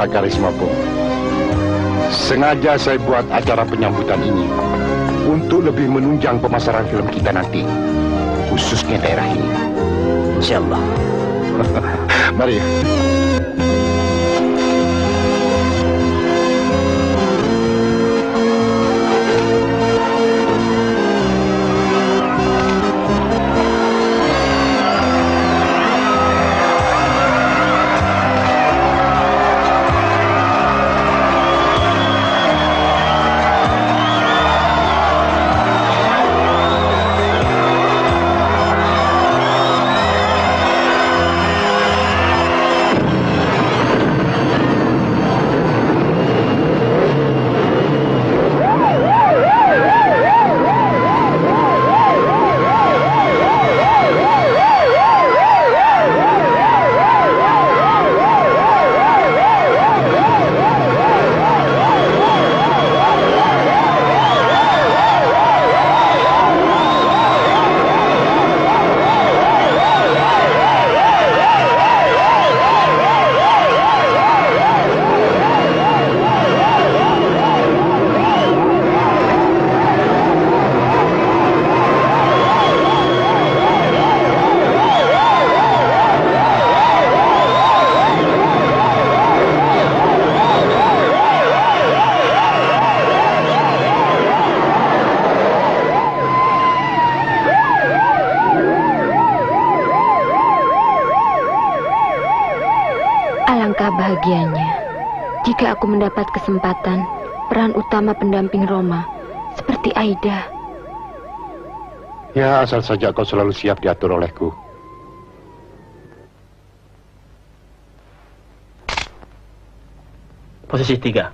Biasa karisma Bung. Sengaja saya buat acara penyambutan ini untuk lebih menunjang pemasaran film kita nanti, khususnya daerah ini. Insya Allah. Mari. Kesempatan peran utama pendamping Roma seperti Aida. Ya, asal saja kau selalu siap diatur olehku. Posisi tiga.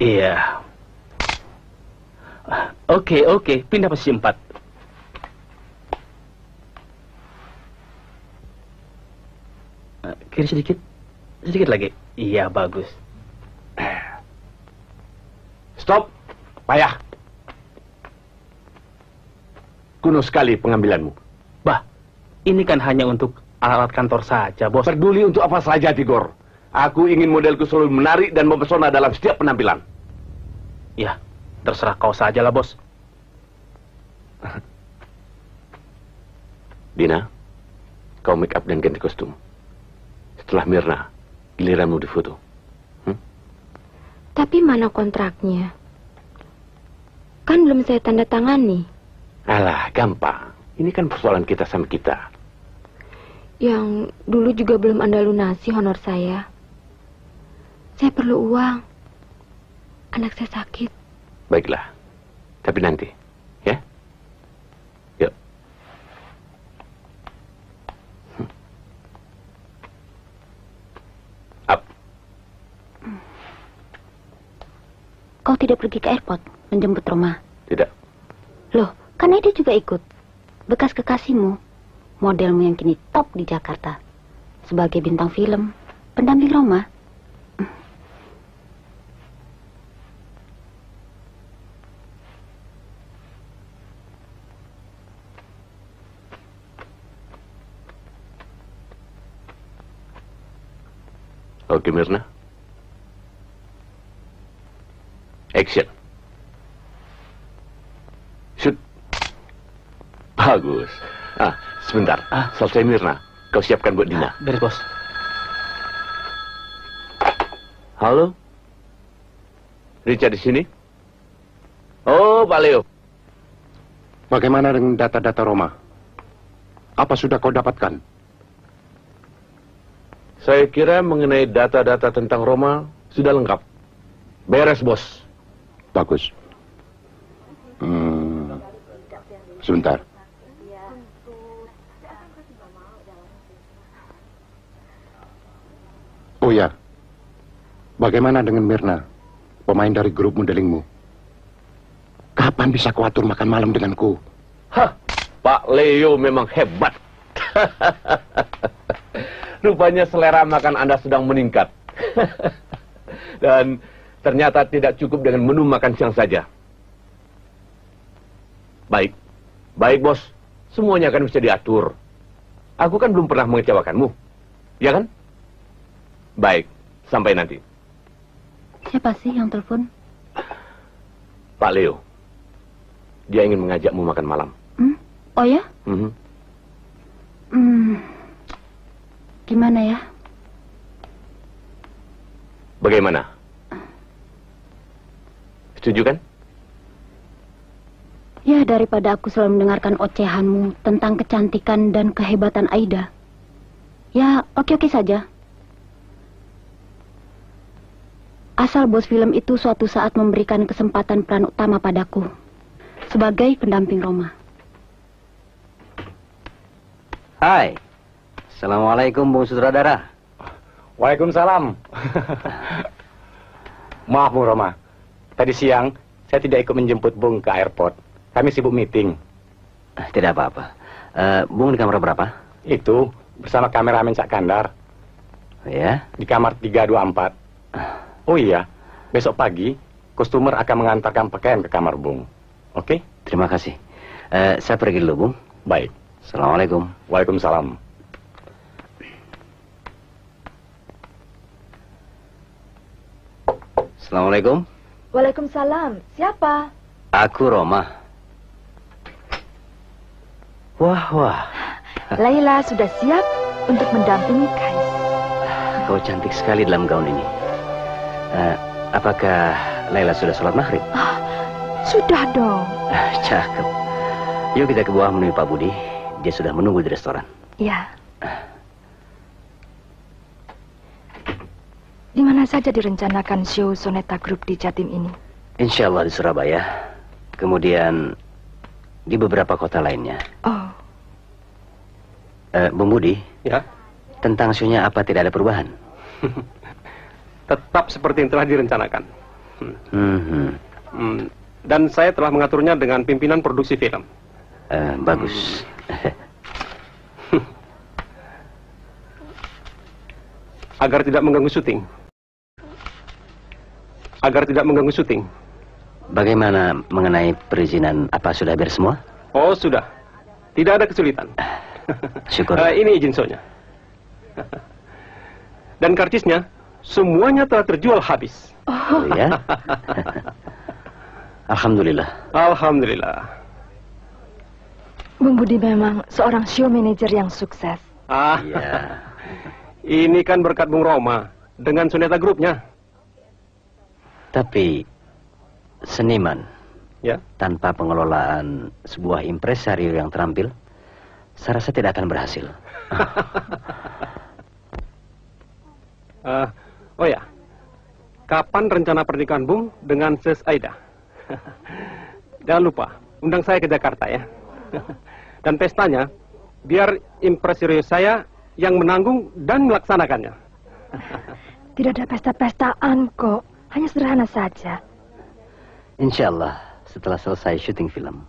Iya. Oke, oke. Pindah posisi empat. Eh, Kiri sedikit. Sedikit lagi. Iya, bagus. Stop. Payah. Kuno sekali pengambilanmu. Bah, ini kan hanya untuk alat-alat kantor saja, bos. Peduli untuk apa saja, Tigor. Aku ingin modelku selalu menarik dan mempesona dalam setiap penampilan. Ya, terserah kau saja lah, bos. Dina, kau make up dan ganti kostum. Setelah Mirna, giliranmu difoto. Tapi mana kontraknya? Kan belum saya tanda tangani. Alah, gampang. Ini kan persoalan kita sama kita. Yang dulu juga belum Anda lunasi honor saya. Saya perlu uang. Anak saya sakit. Baiklah. Tapi nanti, ya? Yuk. Hmm. Up. Kau tidak pergi ke airport menjemput Roma. Tidak. Loh, kan Edi juga ikut. Bekas kekasihmu, modelmu yang kini top di Jakarta. Sebagai bintang film, pendamping Roma. Oke, Mirna. Action. Shoot. Bagus. Ah, sebentar. Ah. Selesai Mirna. kau siapkan buat Dina. Beres, bos. Halo? Richard di sini? Oh, Pak Leo. Bagaimana dengan data-data Roma? Apa sudah kau dapatkan? Saya kira mengenai data-data tentang Roma sudah lengkap. Beres, bos. Bagus. Hmm, sebentar. Oh ya, bagaimana dengan Mirna, pemain dari grup modelingmu? Kapan bisa kau atur makan malam denganku? Hah, Pak Leo memang hebat. Rupanya selera makan Anda sedang meningkat. Dan ternyata tidak cukup dengan menu makan siang saja. Baik, baik bos. Semuanya akan bisa diatur. Aku kan belum pernah mengecewakanmu. Ya kan? Baik, sampai nanti. Siapa sih yang telepon? Pak Leo. Dia ingin mengajakmu makan malam. Hmm? Oh ya? Mhm. Hmm. Gimana ya? Bagaimana? Setuju kan? Ya, daripada aku selalu mendengarkan ocehanmu tentang kecantikan dan kehebatan Aida. Ya, oke-oke saja. Asal bos film itu suatu saat memberikan kesempatan peran utama padaku. Sebagai pendamping Roma. Hai. Assalamualaikum, Bung Sutradara. Waalaikumsalam. Maaf, Bung Roma. Tadi siang, saya tidak ikut menjemput Bung ke airport. Kami sibuk meeting. Eh, Tidak apa-apa. Eh, Bung di kamar berapa? Itu, bersama kameramen Cak Kandar, Ya. di kamar 324. Oh iya, besok pagi, kostumer akan mengantarkan pakaian ke kamar Bung. Oke? Terima kasih. Eh, saya pergi dulu, Bung. Baik. Assalamualaikum. Waalaikumsalam. Assalamualaikum. Waalaikumsalam. Siapa? Aku Roma. Wah, wah. Laila sudah siap untuk mendampingi Kais. Kau cantik sekali dalam gaun ini. Eh, apakah Laila sudah sholat maghrib? Sudah dong. Ah, cakep. Yuk kita ke bawah menemui Pak Budi. Dia sudah menunggu di restoran. Ya. Di mana saja direncanakan show Soneta Group di Jatim ini? Insya Allah di Surabaya. Kemudian di beberapa kota lainnya. Oh, Eh, Bung Budi, Ya, tentang show-nya apa tidak ada perubahan? tetap seperti yang telah direncanakan. Hmm, Hmm, Dan saya telah mengaturnya dengan pimpinan produksi film. eh, bagus. Agar tidak mengganggu syuting. Agar tidak mengganggu syuting. Bagaimana mengenai perizinan? Apa sudah beres semua? Oh, sudah. Tidak ada kesulitan. Syukur. Eh, ini izin sonya. Dan karcisnya, semuanya telah terjual habis. Oh, ya? Alhamdulillah. Alhamdulillah. Bung Budi memang seorang show manager yang sukses. Ah, Ya. ini kan berkat Bung Roma dengan Suneta Grupnya. Tapi seniman Ya. tanpa pengelolaan sebuah impresario yang terampil, saya rasa tidak akan berhasil. Ah, oh ya, kapan rencana pernikahan Bung dengan Sis Aida? Jangan lupa, undang saya ke Jakarta ya. Dan pestanya, biar impresario saya yang menanggung dan melaksanakannya. Tidak ada pesta-pestaan kok. Hanya sederhana saja. Insya Allah setelah selesai syuting film.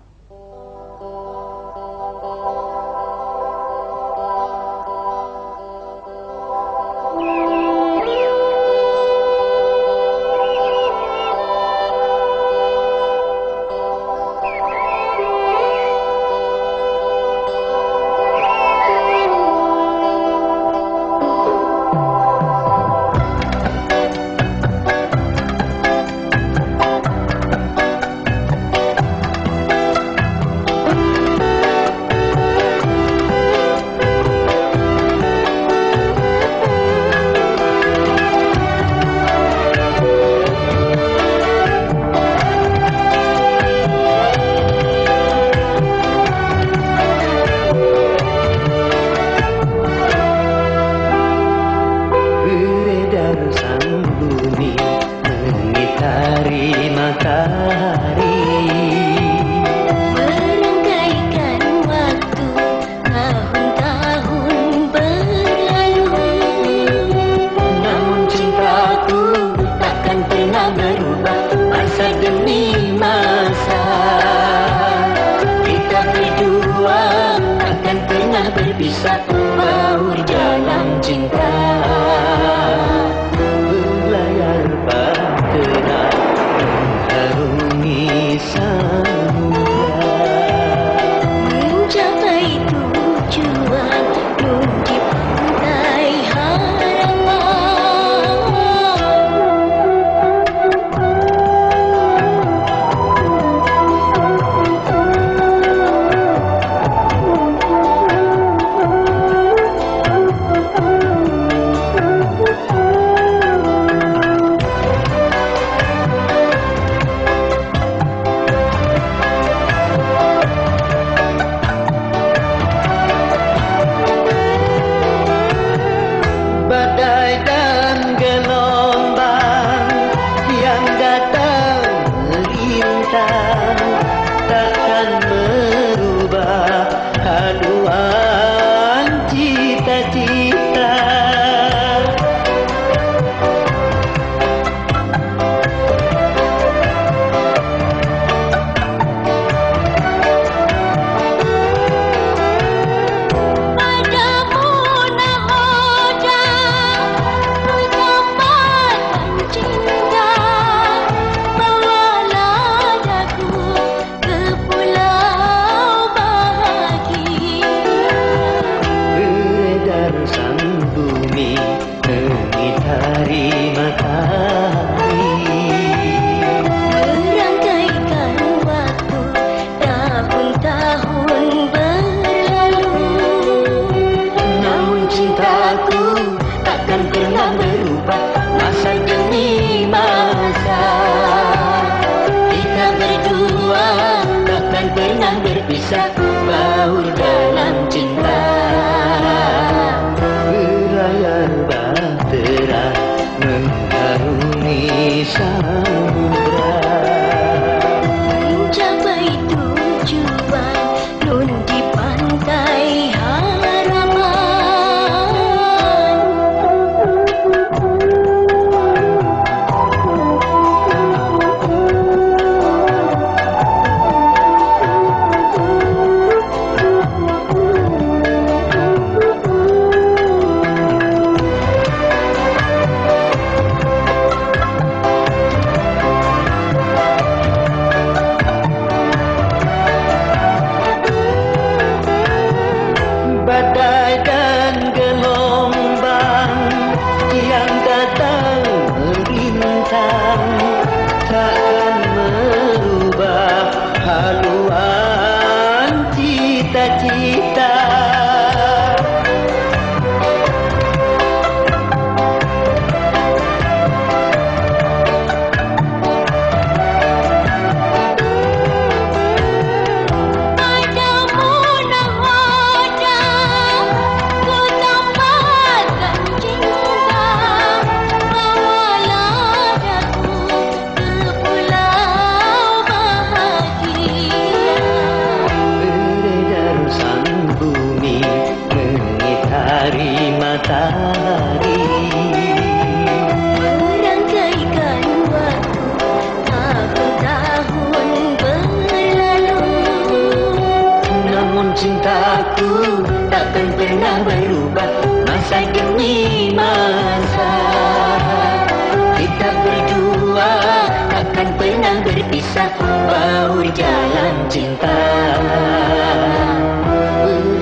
basah Baur jalan cinta.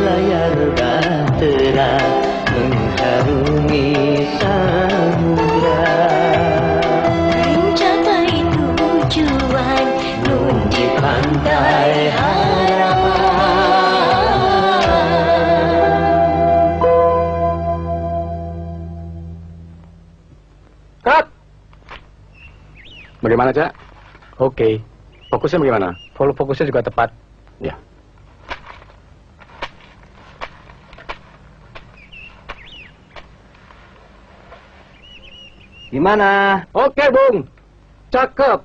Layar batera Mengharungi samudra Mencapai tujuan Nun di pantai Bagaimana, Cak? Oke. Fokusnya bagaimana? Follow Fokusnya juga tepat. Ya. Gimana? Oke, Bung. Cakep.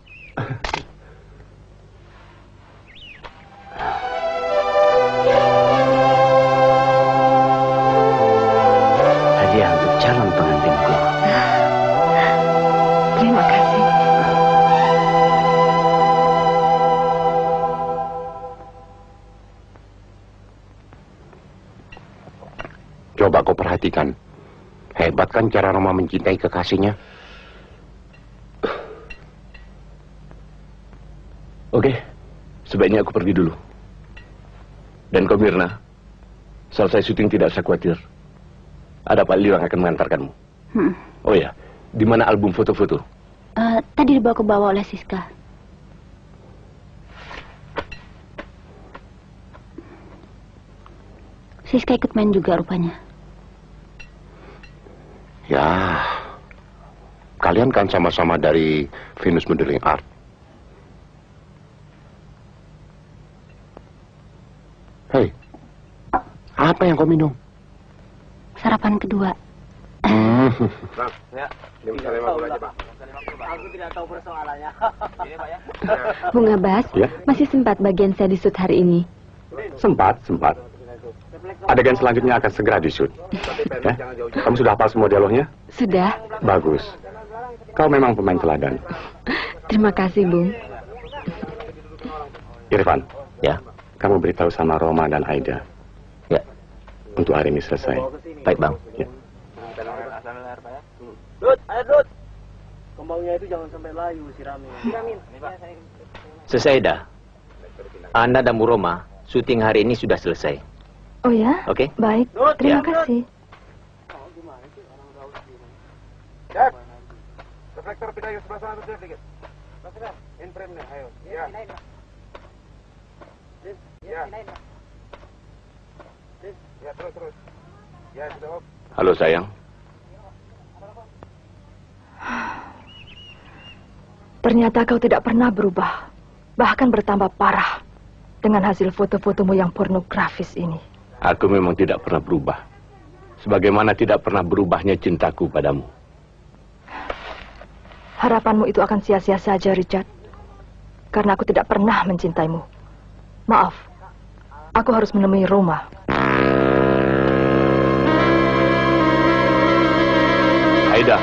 Hadiah untuk calon pengantinku. Coba kau perhatikan. Hebat kan cara Roma mencintai kekasihnya? Oke, sebaiknya aku pergi dulu. Dan kau Mirna, selesai syuting tidak usah khawatir. Ada Pak Leo yang akan mengantarkanmu. Hmm. Oh ya, di mana album foto-foto? Eh, tadi dibawa ke bawah oleh Siska. Siska ikut main juga rupanya. Ya, kalian kan sama-sama dari Venus Modeling Art. Hei, apa yang kau minum? Sarapan kedua. Hmm. Aku tidak tahu persoalannya. Bung Abbas, Ya. masih sempat bagian saya di shoot hari ini. Sempat, sempat. Adegan selanjutnya akan segera di-shoot. Ya? Kamu sudah hafal semua dialognya? Sudah, Bagus. Kau memang pemain teladan. terima kasih Bung. Irfan, Ya, kamu beritahu sama Roma dan Aida. Ya. Untuk hari ini selesai. baik bang. Ya. Dut, ayo Dut. Kembangnya itu jangan sampai layu siramin. Siramin. Selesai dah. Anda dan Bu Roma, syuting hari ini sudah selesai. Oh ya? Oke? Baik, Dut, terima ya. kasih. Reflektor pindah ke sebelah sana terus sedikit. In frame nih, ayo. Ya. Ya. Ya, terus terus. Ya, sudah off. Halo sayang. Ternyata kau tidak pernah berubah, bahkan bertambah parah dengan hasil foto-fotomu yang pornografis ini. Aku memang tidak pernah berubah. Sebagaimana tidak pernah berubahnya cintaku padamu. Harapanmu itu akan sia-sia saja, Richard. Karena aku tidak pernah mencintaimu. Maaf, aku harus menemui Roma. Aida.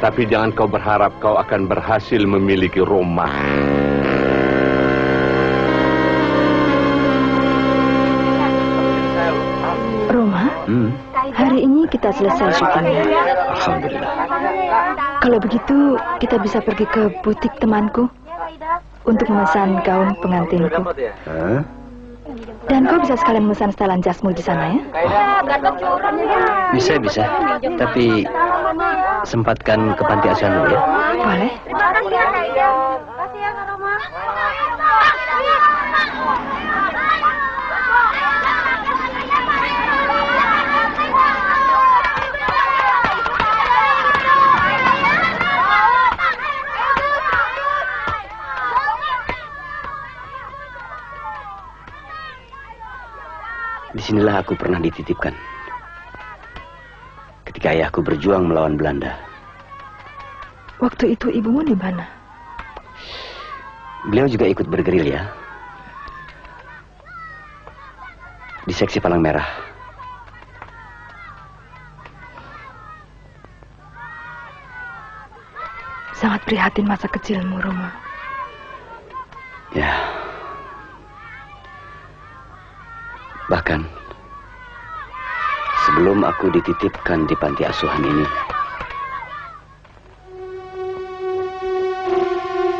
Tapi jangan kau berharap kau akan berhasil memiliki Roma. Hmm. hari ini kita selesai syutingnya. Alhamdulillah. Kalau begitu, kita bisa pergi ke butik temanku untuk memesan gaun pengantinku. Hah? Dan kau bisa sekalian memesan setelan jasmu di sana ya. Bisa, bisa. Tapi sempatkan ke panti asuhan dulu ya. Boleh. Di sinilah aku pernah dititipkan. Ketika ayahku berjuang melawan Belanda. Waktu itu ibumu di mana? Beliau juga ikut bergerilya. Di seksi Palang Merah. Sangat prihatin masa kecilmu, Roma. Ya. Bahkan sebelum aku dititipkan di panti asuhan ini,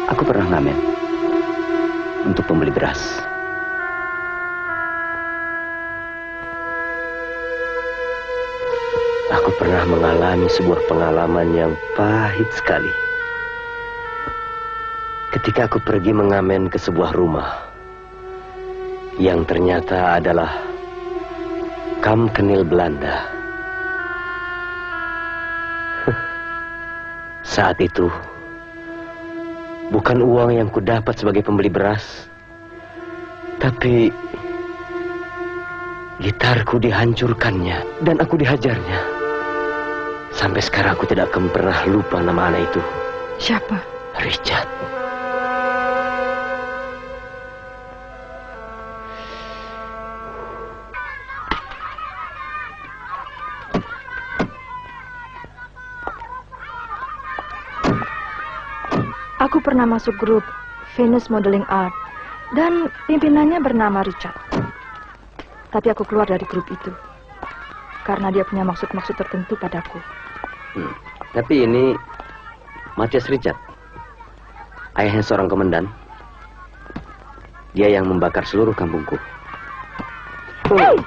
aku pernah ngamen untuk pembeli beras. Aku pernah mengalami sebuah pengalaman yang pahit sekali. Ketika aku pergi mengamen ke sebuah rumah yang ternyata adalah kam kenil Belanda. Saat itu bukan uang yang kudapat sebagai pembeli beras, tapi gitarku dihancurkannya dan aku dihajarnya. Sampai sekarang aku tidak akan pernah lupa nama anak itu. Siapa? Richard. Pernah masuk grup Venus Modeling Art dan pimpinannya bernama Richard. Tapi aku keluar dari grup itu. Karena dia punya maksud-maksud tertentu padaku. Hmm. Tapi ini Matias Richard. Ayahnya seorang komandan. Dia yang membakar seluruh kampungku. Hey!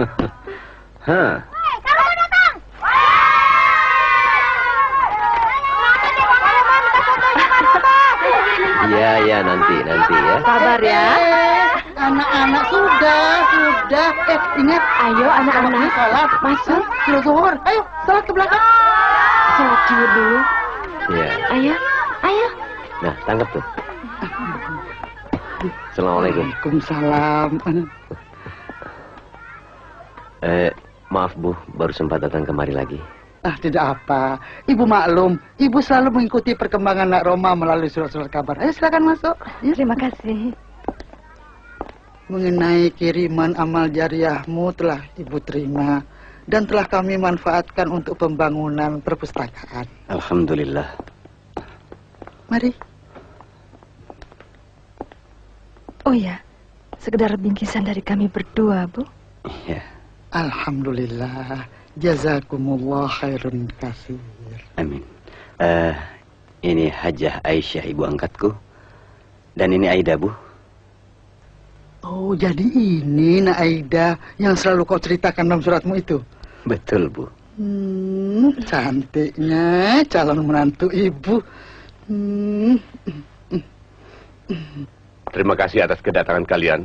Hah. Iya, ya nanti, nanti ya. Sabar ya. Eh, Anak-anak sudah, sudah. Eh, ingat. Ayo anak-anak. Salat. Masuk. Sudah zuhur. Ayo, salat ke belakang. Sholat zuhur dulu. Iya. Ayo, ayo. Nah, tangkap tuh. Assalamualaikum. Waalaikumsalam. Eh, maaf Bu, baru sempat datang kemari lagi. Ah, tidak apa. Ibu maklum, ibu selalu mengikuti perkembangan Nak Roma melalui surat-surat kabar. Ayo silakan masuk. Ya. Terima kasih. Mengenai kiriman amal jariahmu telah ibu terima dan telah kami manfaatkan untuk pembangunan perpustakaan. Alhamdulillah. Mari. Oh ya, sekedar bingkisan dari kami berdua, Bu. Ya, Alhamdulillah. Jazakumullah khairun kasir. amin. Eh, ini Hajah Aisyah ibu angkatku. Dan ini Aida, Bu. Oh, jadi ini Nak Aida yang selalu kau ceritakan dalam suratmu itu? Betul, Bu. Hmm, cantiknya calon menantu ibu. Hmm. Terima kasih atas kedatangan kalian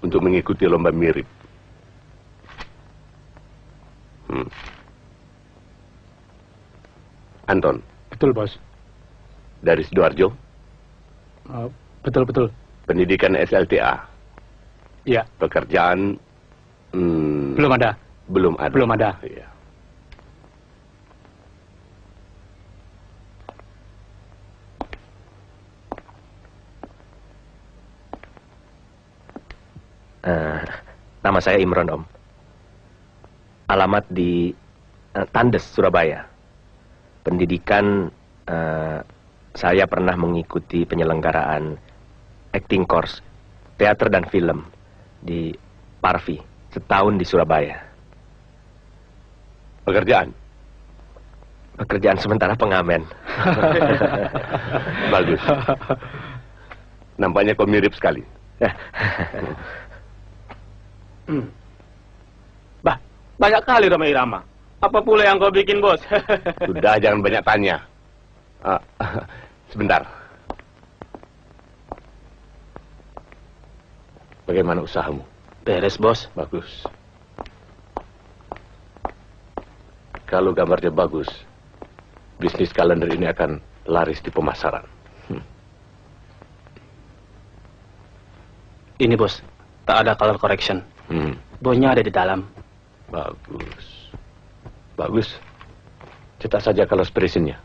untuk mengikuti lomba mirip. Hmm. Anton, Betul, Bos. dari Sidoarjo, Uh, betul, betul. pendidikan SLTA, Iya, pekerjaan hmm, belum ada. belum ada. Belum ada. Iya. Eh, nama saya Imron, Om. Alamat di eh, Tandes, Surabaya. Pendidikan eh, saya pernah mengikuti penyelenggaraan acting course, teater dan film di Parvi setahun di Surabaya. Pekerjaan? Pekerjaan sementara pengamen. Bagus. Nampaknya kau mirip sekali. Hmm. Banyak kali Roma Irama. Apa pula yang kau bikin, Bos? Sudah, jangan banyak tanya. Ah, sebentar. Bagaimana usahamu? Beres, Bos. Bagus. Kalau gambarnya bagus, bisnis kalender ini akan laris di pemasaran. Ini, Bos. Tak ada color correction. Hmm, Bonya ada di dalam. Bagus. Bagus. Cetak saja kalau expressionnya.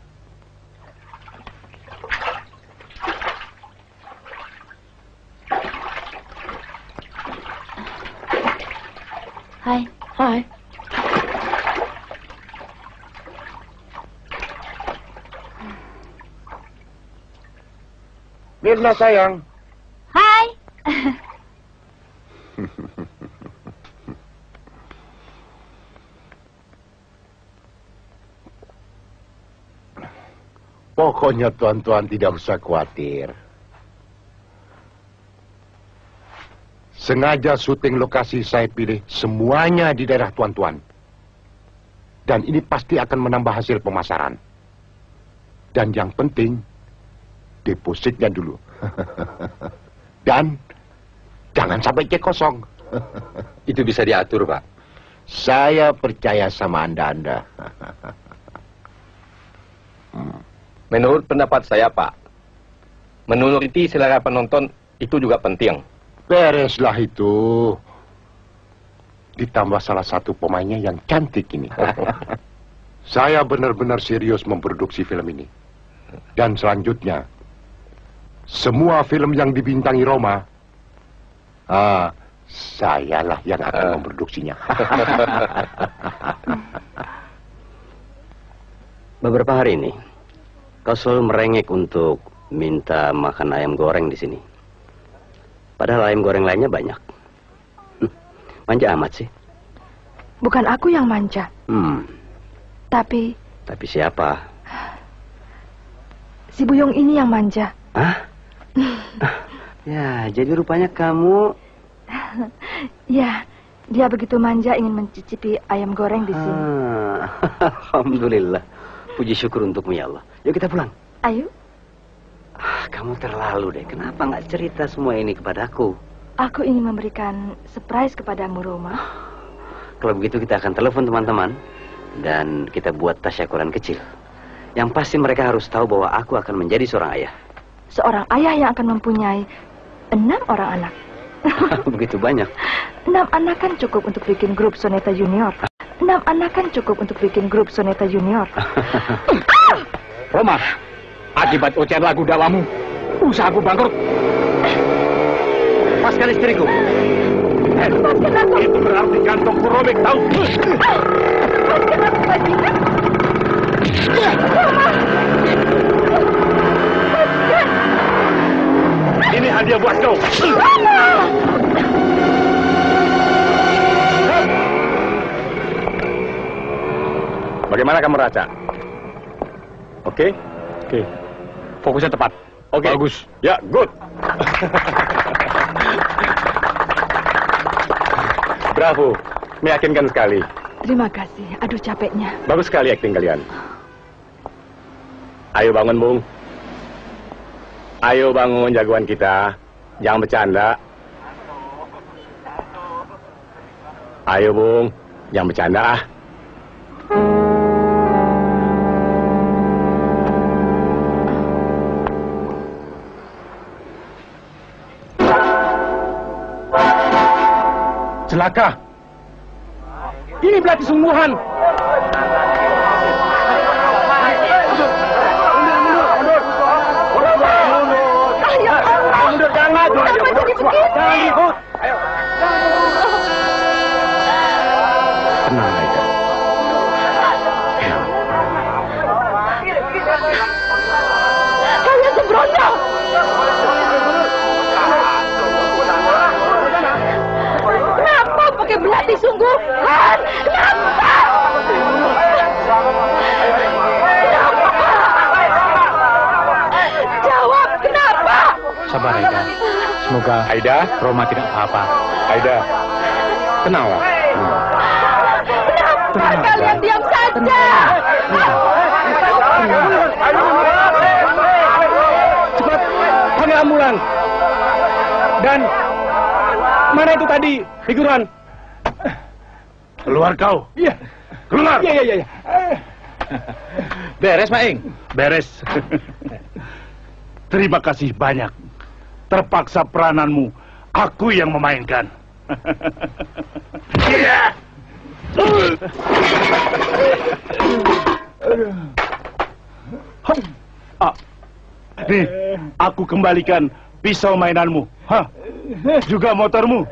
Hai. Hai. Mirna sayang. Hai. Pokoknya tuan-tuan tidak usah khawatir. Sengaja syuting lokasi saya pilih semuanya di daerah tuan-tuan. Dan ini pasti akan menambah hasil pemasaran. Dan yang penting, depositnya dulu. Dan jangan sampai cek kosong. Itu bisa diatur, Pak. Saya percaya sama Anda-Anda. Menurut pendapat saya, Pak, menuruti selera penonton itu juga penting. Bereslah itu. Ditambah salah satu pemainnya yang cantik ini. Saya benar-benar serius memproduksi film ini. Dan selanjutnya, semua film yang dibintangi Roma, ah, sayalah yang akan memproduksinya. Beberapa hari ini, kau selalu merengek untuk minta makan ayam goreng di sini. Padahal ayam goreng lainnya banyak. Manja amat sih. Bukan aku yang manja, Hmm, tapi tapi siapa? si Buyung ini yang manja. Hah? Ya, jadi rupanya kamu... Ya, dia begitu manja ingin mencicipi ayam goreng di sini. Ah, Alhamdulillah. Puji syukur untukmu ya Allah. Yuk kita pulang. Ayo, Ah, Kamu terlalu deh. Kenapa nggak cerita semua ini kepadaku? aku ingin memberikan surprise kepadamu, Roma. Kalau begitu kita akan telepon teman-teman dan kita buat tasyakuran kecil. Yang pasti mereka harus tahu bahwa aku akan menjadi seorang ayah. Seorang ayah yang akan mempunyai enam orang anak. Begitu banyak. Enam anak kan cukup untuk bikin grup Soneta Junior. Enam anak kan cukup untuk bikin grup Soneta Junior. Roma, akibat ocehan lagu dakwamu, usahaku bangkrut. Lepaskan istriku. Itu berarti kantongku robek, tahu? Ini hadiah buat kau. Bagaimana kamu raca? Oke? Oke. Fokusnya tepat. Oke. Bagus. Ya, good. Bravo. Meyakinkan sekali. Terima kasih. Aduh capeknya. Bagus sekali akting kalian. Ayo bangun, Bung. Ayo bangun jagoan kita. Jangan bercanda. Ayo, Bung. Jangan bercanda ah. Celaka. Ini berarti sungguhan. Mundur, jangan. Tenang, Kenapa? Kenapa? Jawab, kenapa? Sabar, Aida. Semoga Aida, Roma tidak apa-apa. Aida, tenanglah. Kenapa kalian diam saja? Cepat, panggil ambulan. Dan mana itu tadi figuran? Keluar kau. Iya. Keluar. Iya, iya, iya. Beres, Maing? Beres. Terima kasih banyak. Terpaksa perananmu, aku yang memainkan. Iya. Ah, nih, aku kembalikan pisau mainanmu. Hah, juga motormu.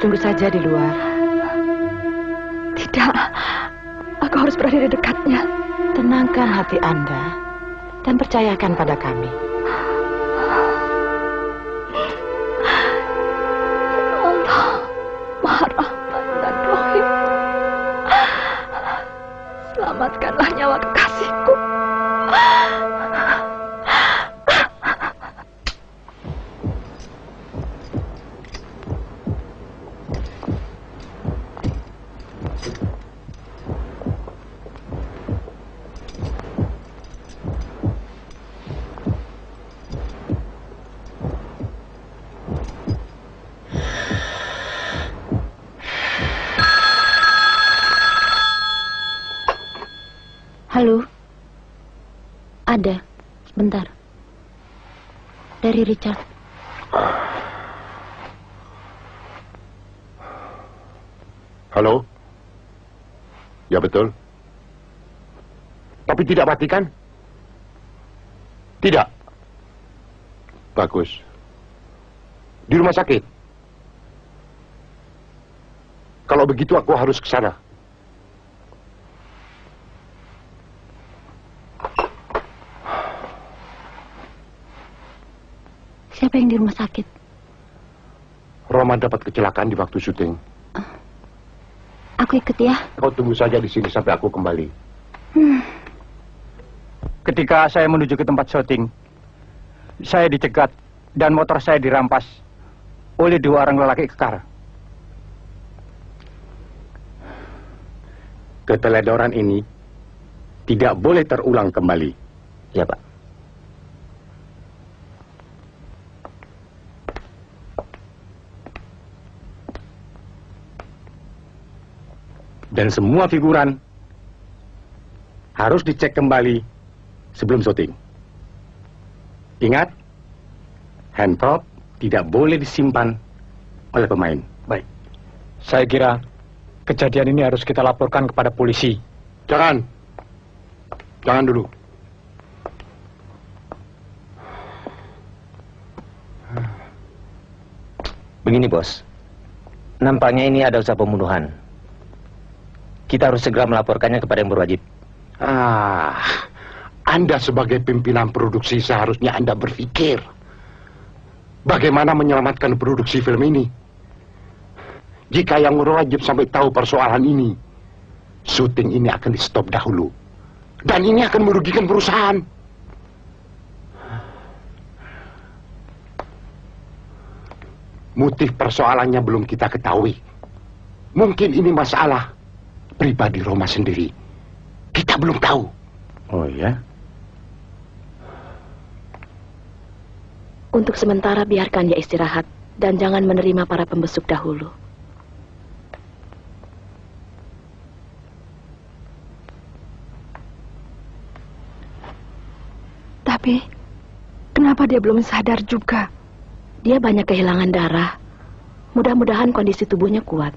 Tunggu saja di luar. Tidak, aku harus berada di dekatnya. Tenangkan hati Anda dan percayakan pada kami. Ada. Sebentar. Dari Richard. Halo? Ya betul. Tapi tidak mati kan? Tidak. Bagus. Di rumah sakit. Kalau begitu aku harus ke sana. Siapa yang di rumah sakit? Roma dapat kecelakaan di waktu syuting. Aku ikut ya. Kau tunggu saja di sini sampai aku kembali. Hmm. Ketika saya menuju ke tempat syuting, saya dicegat dan motor saya dirampas oleh dua orang lelaki kekar. Keteledoran ini tidak boleh terulang kembali. Ya, Pak. Dan semua figuran harus dicek kembali sebelum syuting. Ingat, handprop tidak boleh disimpan oleh pemain. Baik. Saya kira kejadian ini harus kita laporkan kepada polisi. Jangan. Jangan dulu. Begini, Bos. Nampaknya ini ada usaha pembunuhan. Kita harus segera melaporkannya kepada yang berwajib. Ah, Anda sebagai pimpinan produksi seharusnya Anda berpikir bagaimana menyelamatkan produksi film ini. Jika yang berwajib sampai tahu persoalan ini, syuting ini akan di stop dahulu. Dan ini akan merugikan perusahaan. Motif persoalannya belum kita ketahui. Mungkin ini masalah pribadi Roma sendiri. Kita belum tahu. Oh ya? Untuk sementara biarkan dia istirahat dan jangan menerima para pembesuk dahulu. Tapi, kenapa dia belum sadar juga? Dia banyak kehilangan darah. Mudah-mudahan kondisi tubuhnya kuat.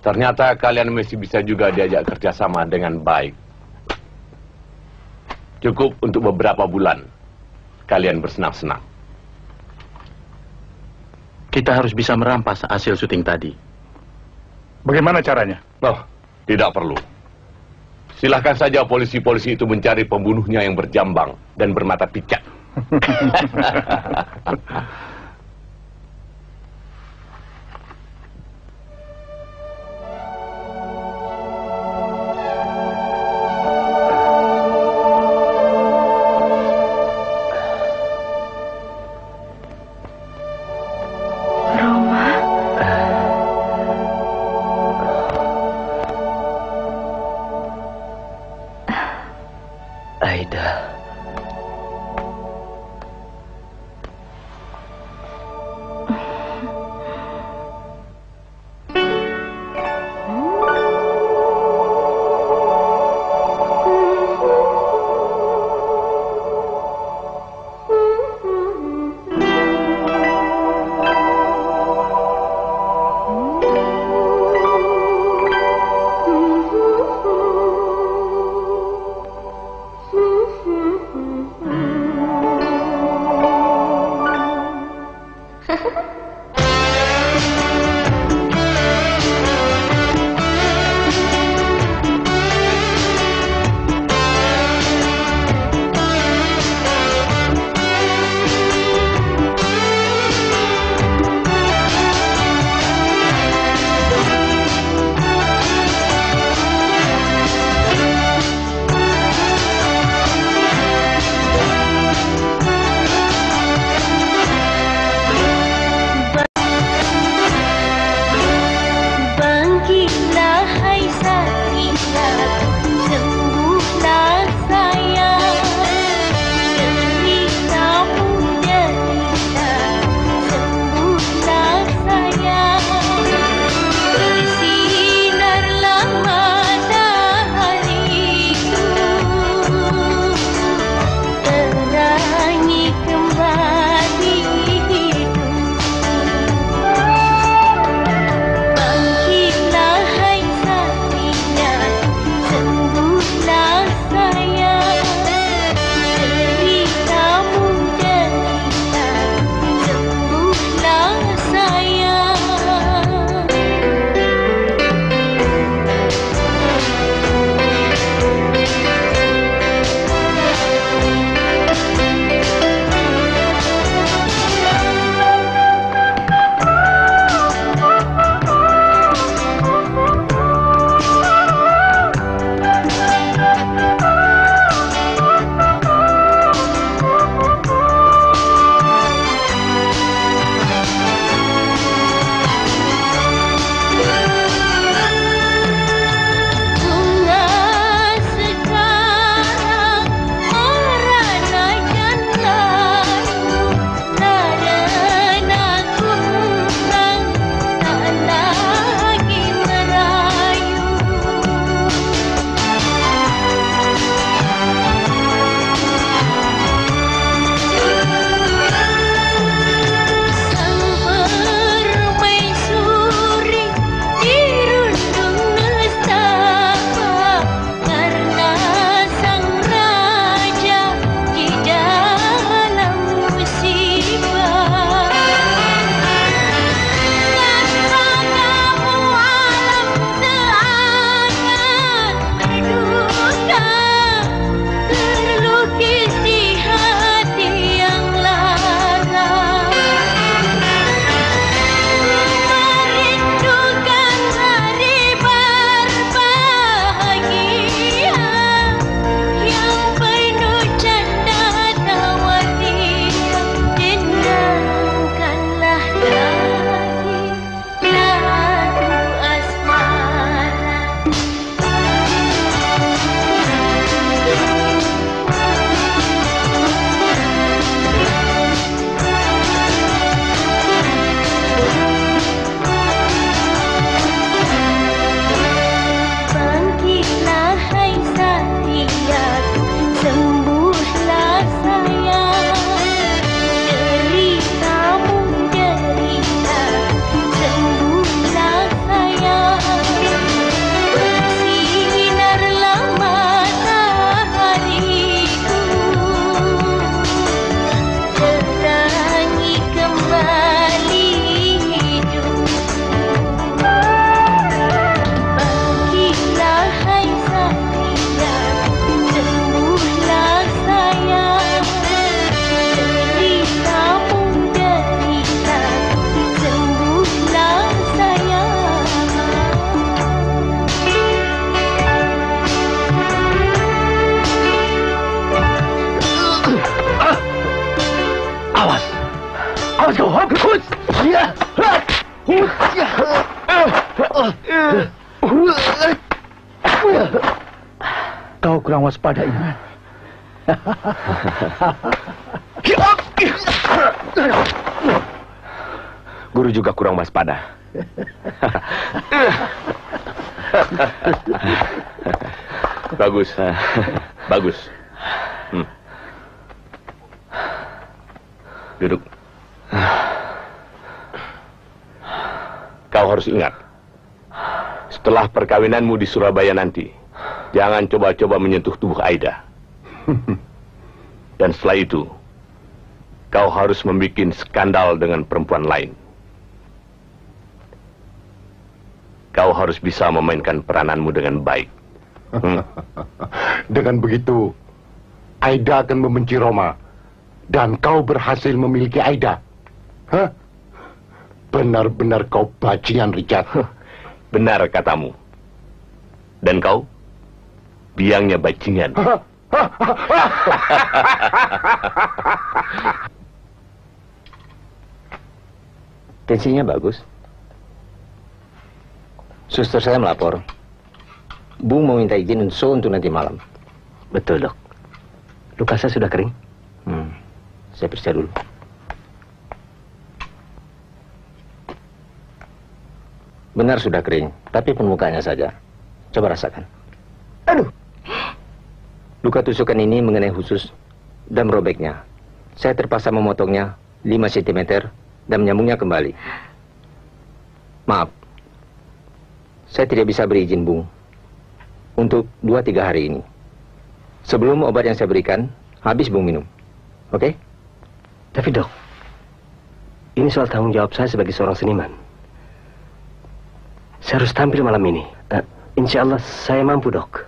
Ternyata kalian masih bisa juga diajak kerjasama dengan baik. Cukup untuk beberapa bulan kalian bersenang-senang. Kita harus bisa merampas hasil syuting tadi. Bagaimana caranya? Oh, tidak perlu. Silahkan saja polisi-polisi itu mencari pembunuhnya yang berjambang dan bermata picat. perkawinanmu di Surabaya nanti, jangan coba-coba menyentuh tubuh Aida. Dan setelah itu, kau harus membuat skandal dengan perempuan lain. Kau harus bisa memainkan perananmu dengan baik. Hmm. Dengan begitu, Aida akan membenci Roma. Dan kau berhasil memiliki Aida. Hah? Benar-benar kau bajingan, Richard. Benar katamu. Dan kau? Biangnya bajingan. Tensinya bagus. Suster saya melapor. Bung mau minta izin untuk show untuk nanti malam. Betul, dok. Luka saya sudah kering. Hmm. Saya periksa dulu. Benar sudah kering, tapi permukaannya saja. Coba rasakan. Aduh. Luka tusukan ini mengenai khusus dan merobeknya. Saya terpaksa memotongnya 5 cm dan menyambungnya kembali. Maaf, saya tidak bisa berizin, Bung, untuk 2-3 hari ini. Sebelum obat yang saya berikan, habis Bung minum. Oke? Tapi dok, ini soal tanggung jawab saya sebagai seorang seniman. Saya harus tampil malam ini. Insya Allah saya mampu, dok.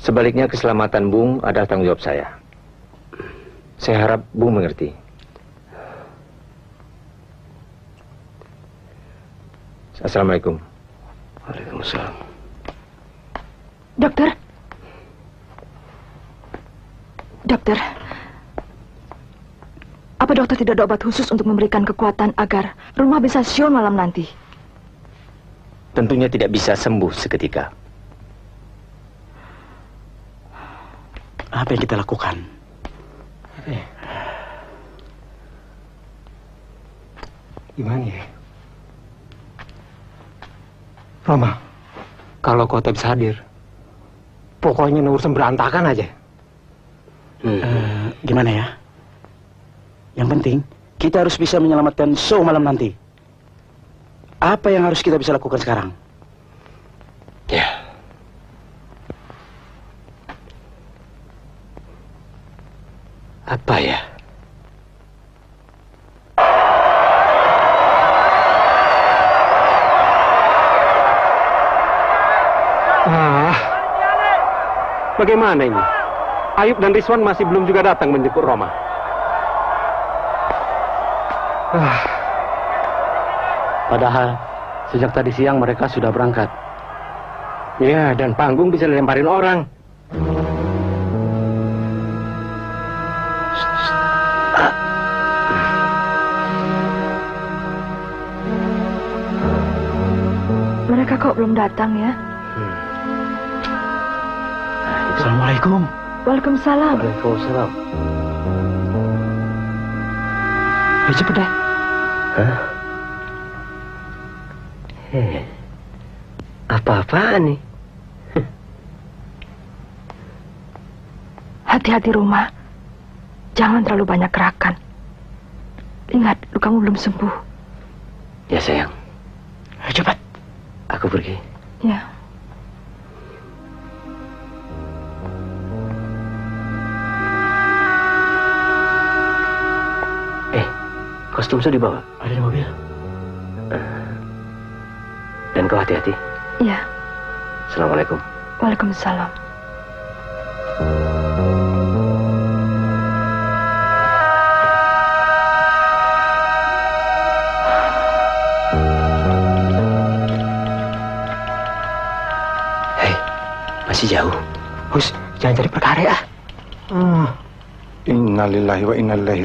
Sebaliknya keselamatan Bung adalah tanggung jawab saya. Saya harap Bung mengerti. Assalamualaikum. Waalaikumsalam. Dokter? Dokter, apa dokter tidak ada obat khusus untuk memberikan kekuatan agar rumah bisa siun malam nanti? Tentunya tidak bisa sembuh seketika. Apa yang kita lakukan? Gimana ya? Roma, kalau kau tak bisa hadir, pokoknya urusan berantakan aja. Eh, gimana ya? Yang penting, kita harus bisa menyelamatkan show malam nanti. Apa yang harus kita bisa lakukan sekarang? Ya. Apa ya? Ah, bagaimana ini? Ayub dan Rizwan masih belum juga datang menjemput Roma. Ah, Padahal sejak tadi siang mereka sudah berangkat. ya, dan panggung bisa dilemparin orang. Mereka kok belum datang ya? Assalamualaikum. Waalaikumsalam. Waalaikumsalam. Ya cepet deh. Hah? Apa-apaan nih? Hati-hati rumah. Jangan terlalu banyak gerakan. Ingat, lukamu belum sembuh. Ya sayang, Ayo cepat. aku pergi. Ya. Eh, kostum saya dibawa. Ada di mobil. Dan kau hati-hati. Ya. Assalamualaikum. Waalaikumsalam. Masih jauh. Hus, jangan cari perkara ya. Ah, Innalillahi wa inna ilaihi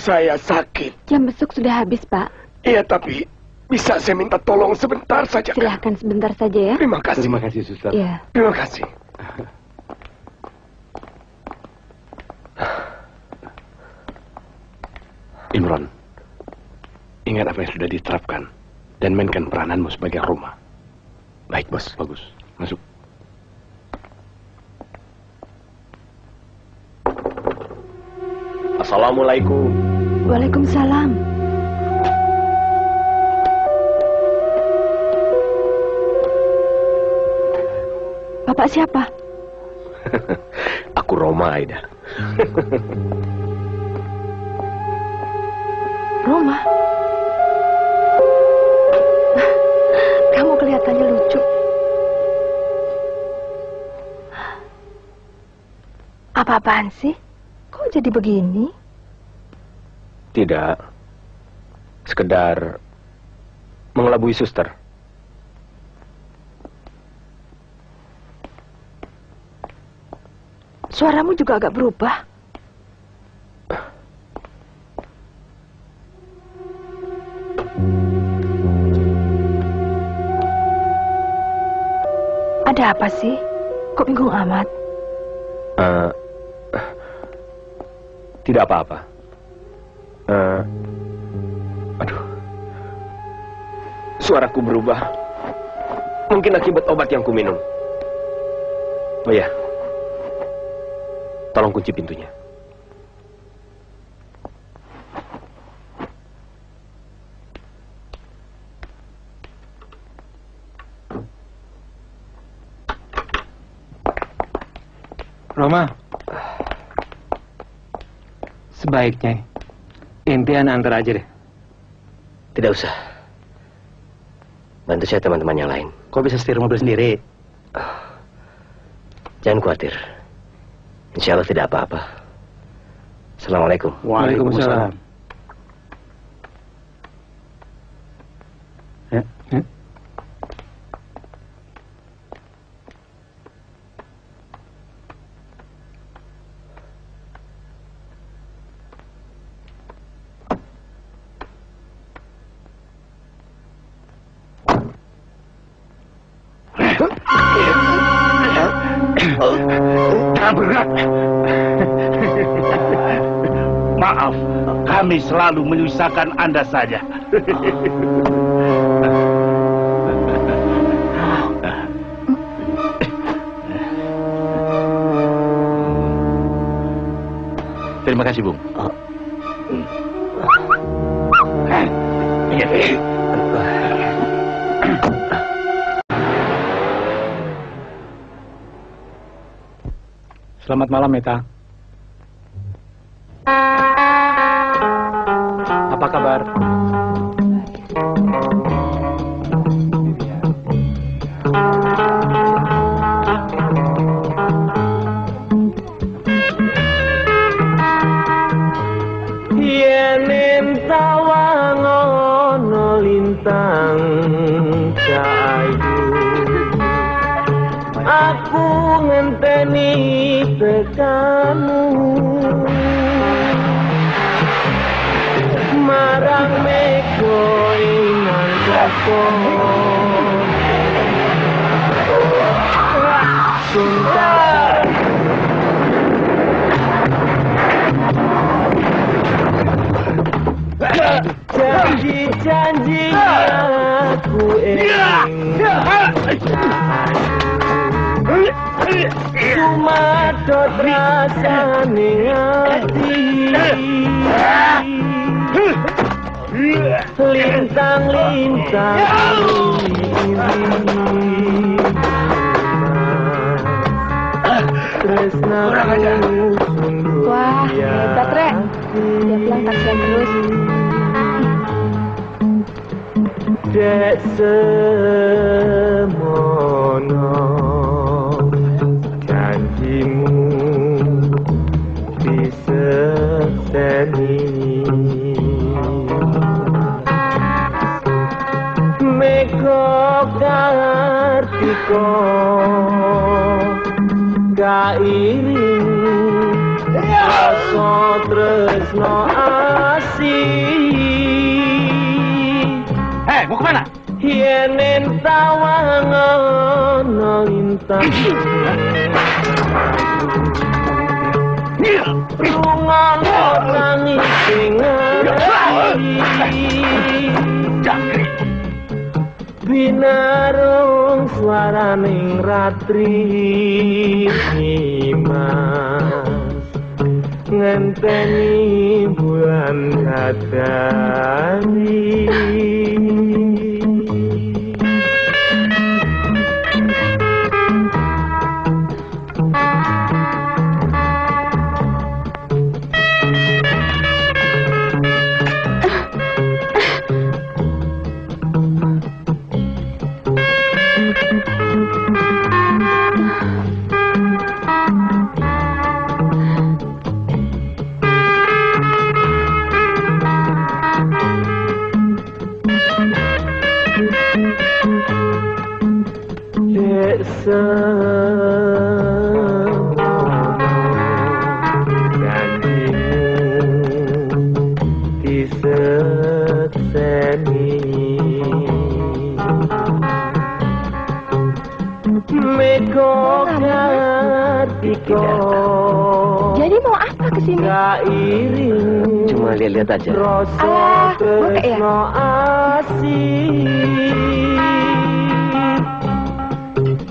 Saya sakit. Jam besuk sudah habis, Pak. Iya, tapi bisa saya minta tolong sebentar saja? kan? Silahkan sebentar saja ya. Terima kasih. Terima kasih, suster. Iya. Terima kasih. Jadi begini? Tidak. Sekedar mengelabui suster. Suaramu juga agak berubah. Ada apa sih? Kok bingung amat? Tidak apa-apa. Eh, aduh. Suaraku berubah. Mungkin akibat obat yang kuminum. Oh ya. Tolong kunci pintunya. Roma, sebaiknya impian antar aja deh. Tidak usah. Bantu saya teman-teman yang lain. Kok bisa setir mobil sendiri? Jangan khawatir. Insya Allah tidak apa-apa. Assalamualaikum. Waalaikumsalam. Ya, ya. Berat. Maaf, kami selalu menyusahkan Anda saja. Terima kasih, Bung. Selamat malam, Meta. Gatiko Jadi mau apa ke sini? Kairing Cuma lihat-lihat aja. Alah, bokek ya? tresno asih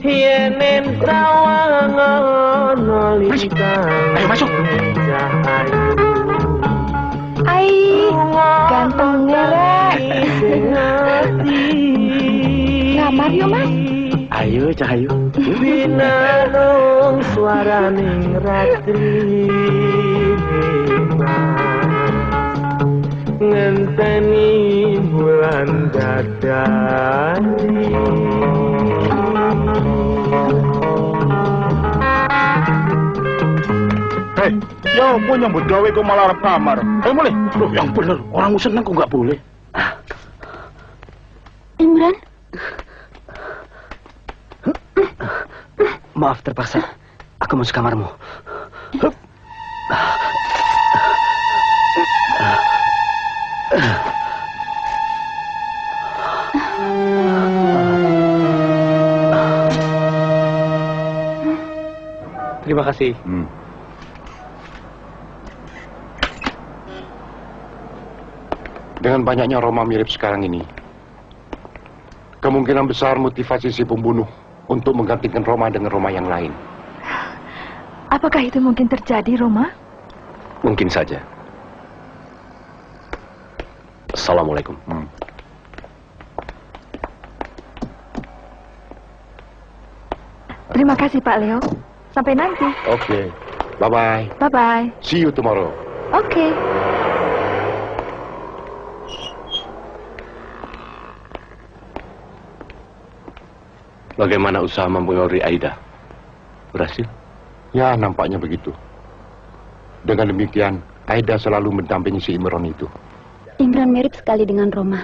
Yen entawang ana lintang Ayo masuk. Ai, gantengnya Rek. Kamar yuk mas. Ayo, Cahayu. Binarung swaraning ratri Ngenteni bulan dadari Hei, ya apa nyambut gawe kok malah arep kamar? Ayo mulai. Loh, yang bener. Orang seneng kok nggak boleh. Imran, Maaf terpaksa. Aku masuk kamarmu. Terima kasih. Hmm. Dengan banyaknya Roma mirip sekarang ini, kemungkinan besar motivasi si pembunuh untuk menggantikan Roma dengan Roma yang lain. Apakah itu mungkin terjadi, Roma? Mungkin saja. Assalamualaikum. Hmm. Terima kasih, Pak Leo. Sampai nanti. Oke, bye-bye. Bye-bye. See you tomorrow. Oke. Bagaimana usaha mempengaruhi Aida? Berhasil? Ya, nampaknya begitu. Dengan demikian, Aida selalu mendampingi si Imron itu. Imran mirip sekali dengan Roma.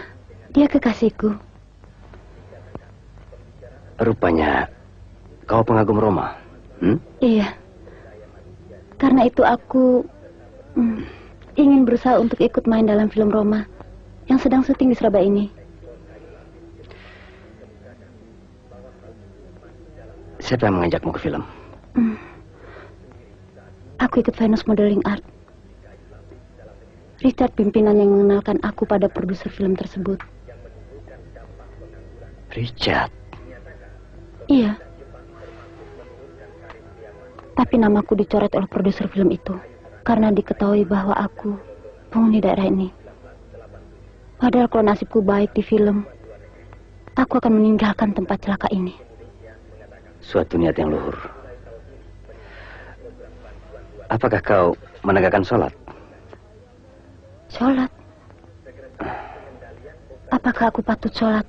Dia kekasihku. Rupanya kau pengagum Roma. Hmm? Iya. Karena itu aku hmm, ingin berusaha untuk ikut main dalam film Roma yang sedang syuting di Surabaya ini. Siapa yang mengajakmu ke film? Hmm. Aku ikut Venus Modeling Art. Richard pimpinan yang mengenalkan aku pada produser film tersebut. Richard. Iya. Tapi namaku dicoret oleh produser film itu karena diketahui bahwa aku penghuni daerah ini. Padahal kalau nasibku baik di film, aku akan meninggalkan tempat celaka ini. Suatu niat yang luhur. Apakah kau menegakkan sholat? Sholat? Apakah aku patut sholat?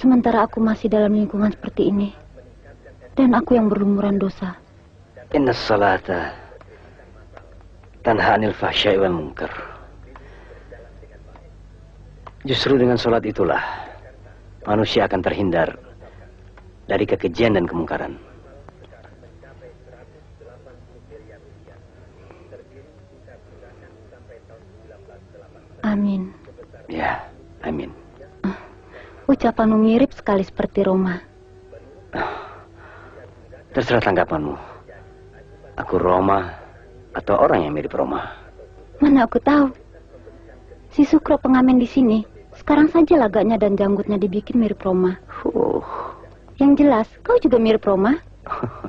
Sementara aku masih dalam lingkungan seperti ini. Dan aku yang berlumuran dosa. Inna salata tanha anil fahsyai wal munkar. Justru dengan sholat itulah manusia akan terhindar dari kekejian dan kemungkaran. Amin. Ya, amin. Ucapanmu mirip sekali seperti Roma. Terserah tanggapanmu. Aku Roma atau orang yang mirip Roma. Mana aku tahu. Si Sukro pengamen di sini, sekarang saja lagaknya dan janggutnya dibikin mirip Roma. Uh. Yang jelas, kau juga mirip Roma.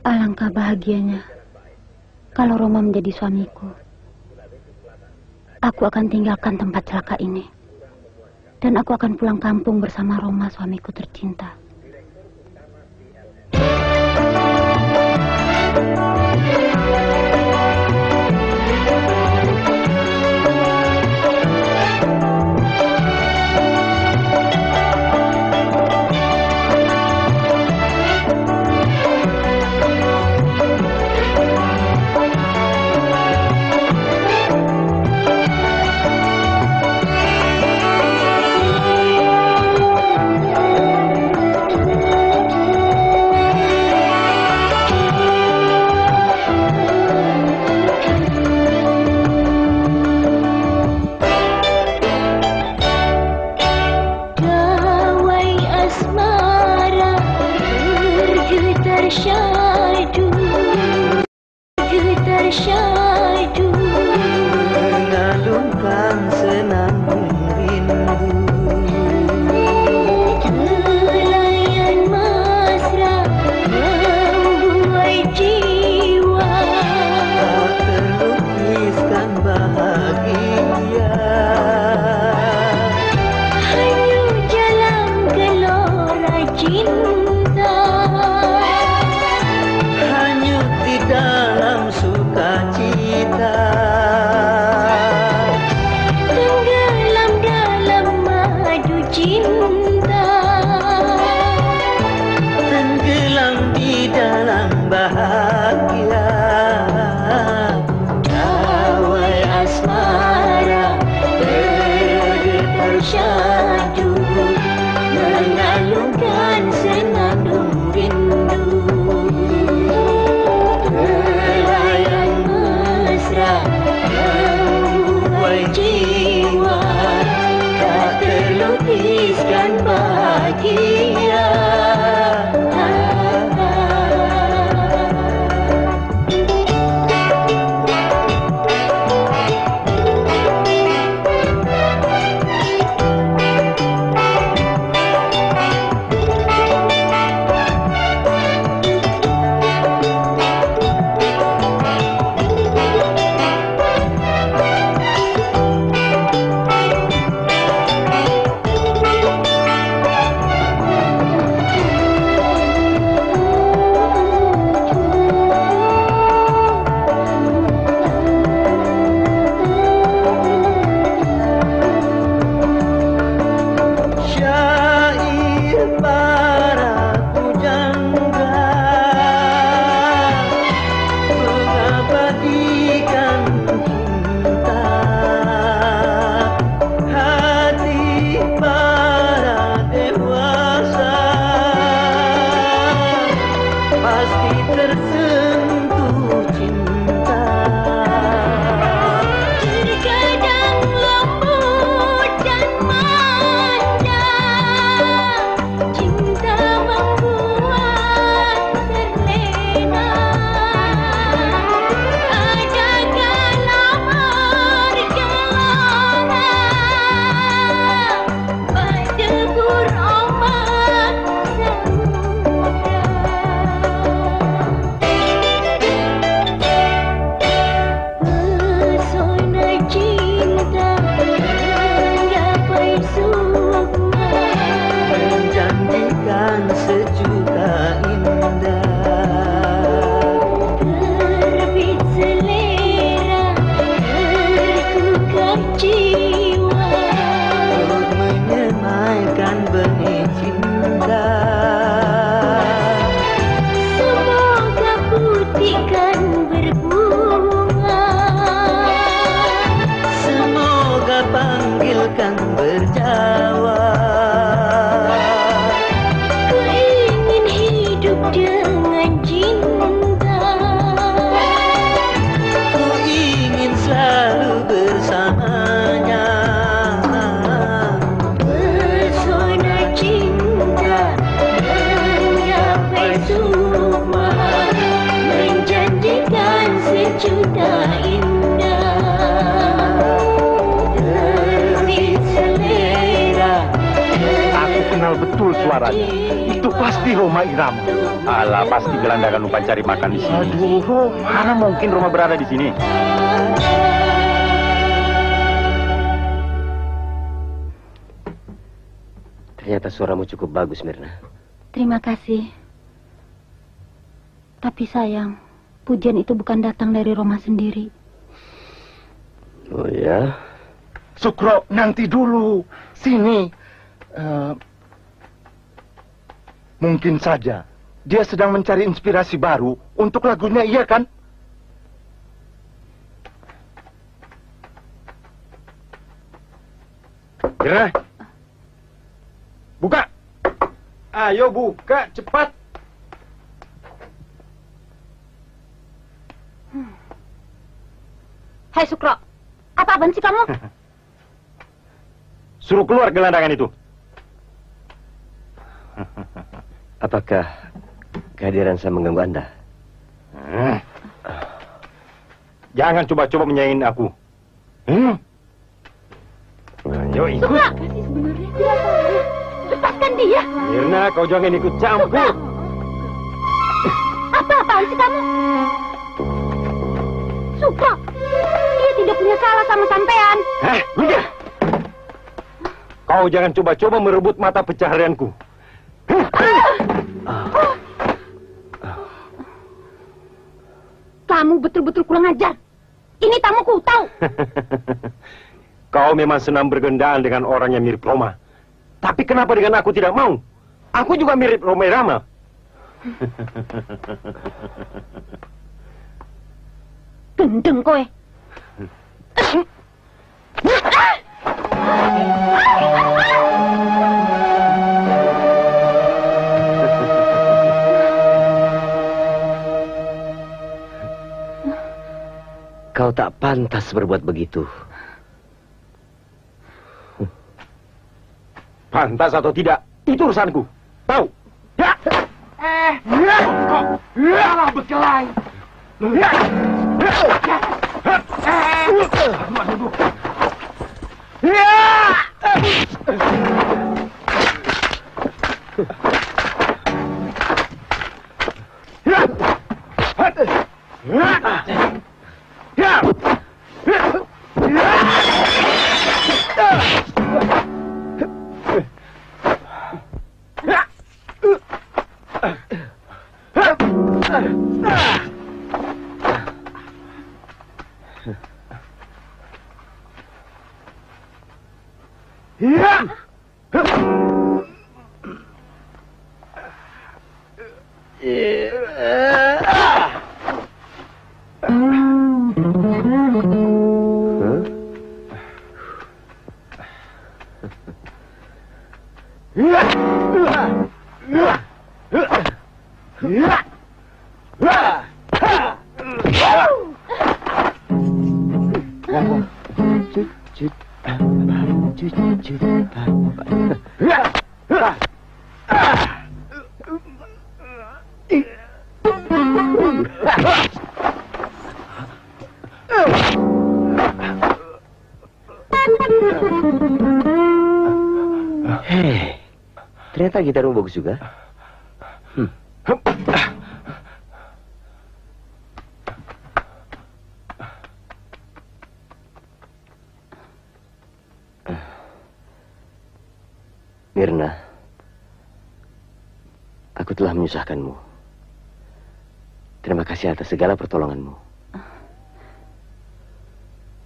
Alangkah bahagianya kalau Roma menjadi suamiku. Aku akan tinggalkan tempat celaka ini. Dan aku akan pulang kampung bersama Roma suamiku tercinta. Mungkin Roma berada di sini? Ternyata suaramu cukup bagus, Mirna. Terima kasih. Tapi sayang, pujian itu bukan datang dari Roma sendiri. Oh ya? Sukro, nanti dulu. Sini. Eh, mungkin saja dia sedang mencari inspirasi baru untuk lagunya, iya kan? Mirna. Buka. Ayo buka, cepat. Hai Sukro, apa apaan sih kamu? Suruh keluar gelandangan itu. Apakah kehadiran saya mengganggu Anda? Hmm. Jangan coba-coba menyaingin aku. Kau jangan ikut campur. Apa apaan sih kamu? Sukro, dia tidak punya salah sama sampean. Hah, udah. Kau jangan coba-coba merebut mata pencaharianku. Kamu betul-betul kurang ajar. Ini tamuku, tahu? Kau memang senang bergendaan dengan orang yang mirip Roma. Tapi kenapa dengan aku tidak mau? Aku juga mirip Roma Irama. Gendeng kowe. Kau tak pantas berbuat begitu. Pantas atau tidak, itu urusanku. Tahu? Ya. Eh, ya, ternyata gitarmu bagus juga. Hmm. Mirna, aku telah menyusahkanmu. Terima kasih atas segala pertolonganmu.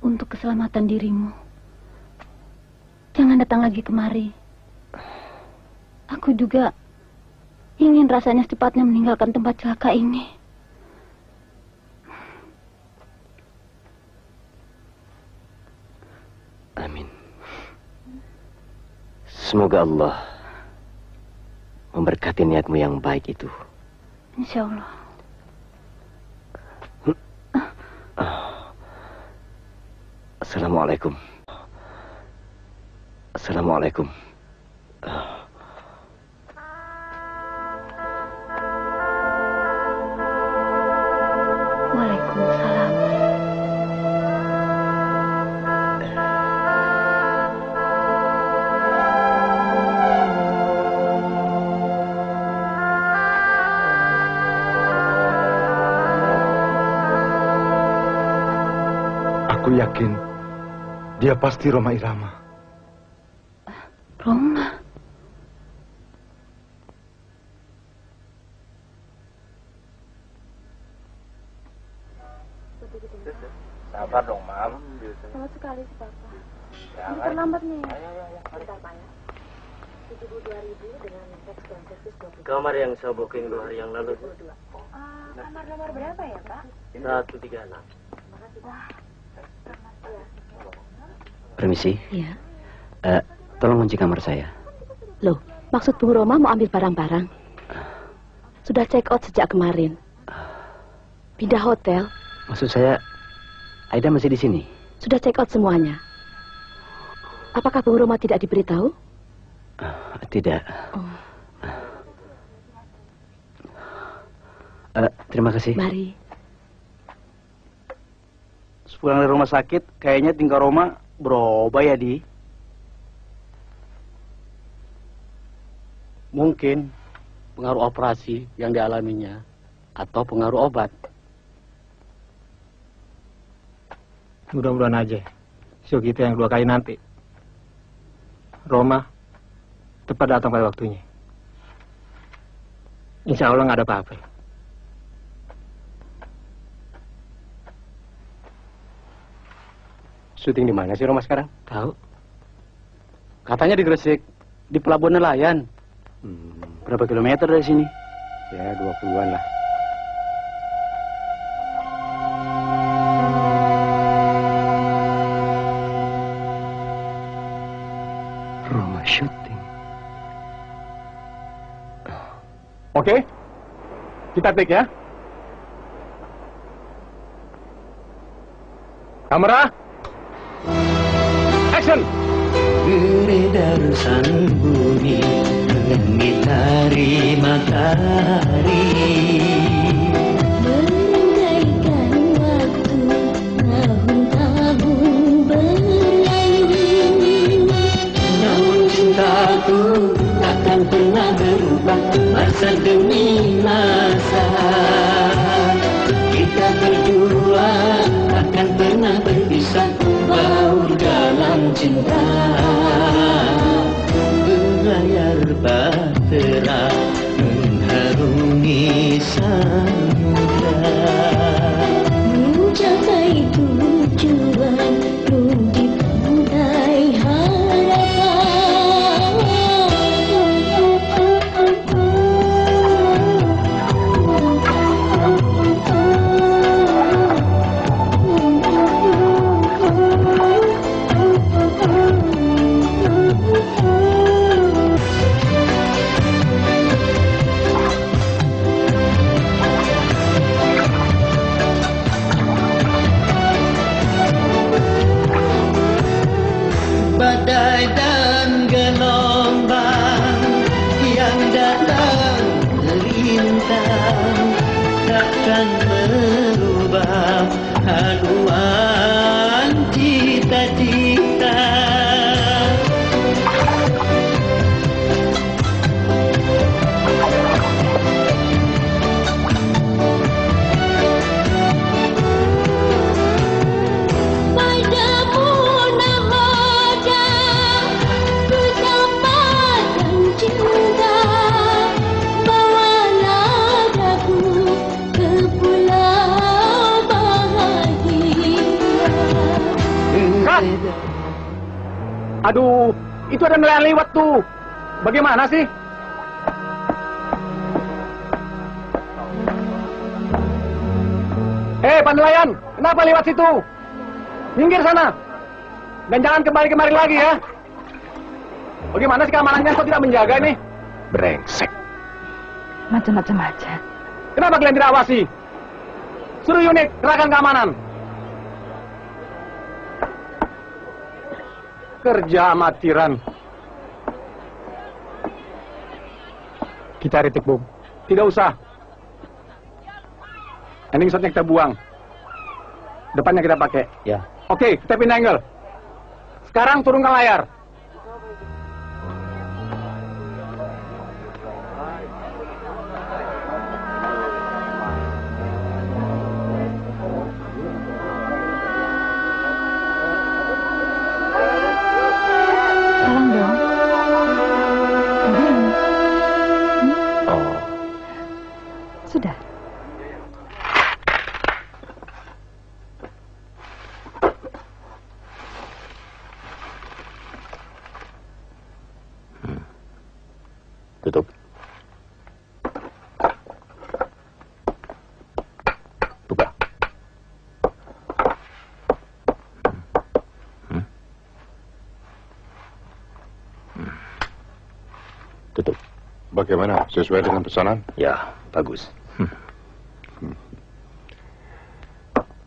Untuk keselamatan dirimu. Jangan datang lagi kemari. Aku juga ingin rasanya secepatnya meninggalkan tempat celaka ini. Amin. Semoga Allah memberkati niatmu yang baik itu. Insya Allah. Assalamualaikum. Assalamualaikum. Dia pasti Roma Irama. Roma? Sabar dong, Mam. Sama sekali, sih, Papa. Ini Terlambat nih. Ayo, ayo, ayo. Bentar, Pak, ya. Kamar yang saya booking dua hari yang lalu. Eh, Kamar nomor berapa ya, Pak? 136. Permisi. Iya. Eh, tolong kunci kamar saya. Loh, maksud Bung Roma mau ambil barang-barang? Sudah check out sejak kemarin. Pindah hotel, Maksud saya, Aida masih di sini. sudah check out semuanya. Apakah Bung Roma tidak diberitahu? Tidak. Oh. Eh, terima kasih. Mari. Sepulang dari rumah sakit, kayaknya tingkah Roma berubah ya, Di. Mungkin pengaruh operasi yang dialaminya atau pengaruh obat. Mudah-mudahan aja show kita yang dua kali nanti. Roma tepat datang pada waktunya. Insya Allah nggak ada apa-apa. Syuting di mana sih Roma sekarang? Tahu? Katanya di Gresik, di pelabuhan nelayan. Berapa kilometer dari sini? Ya, 20-an lah. Roma syuting. Oke, kita take ya. Kamera, action. Beredar sang bumi mengitari matahari. Mengaikan waktu tahun-tahun berlalu Namun cintaku takkan pernah berubah Masa demi masa berpisah Baur dalam cinta Berlayar bahtera Mengharungi samudra Aduh, itu ada nelayan lewat tuh. Bagaimana sih? Hei, Pak nelayan, kenapa lewat situ? Minggir sana. Dan jangan kembali-kemari lagi ya. Bagaimana sih keamanannya kok tidak menjaga nih? Brengsek. Macam-macam aja. Kenapa kalian tidak awasi? Suruh unit gerakan keamanan. Kerja amatiran. Kita retik, Bung. Tidak usah. Ending shotnya kita buang. Depannya kita pakai. Ya. Oke, kita pindah angle. Sekarang turunkan layar. Bagaimana? Sesuai dengan pesanan? Ya, bagus.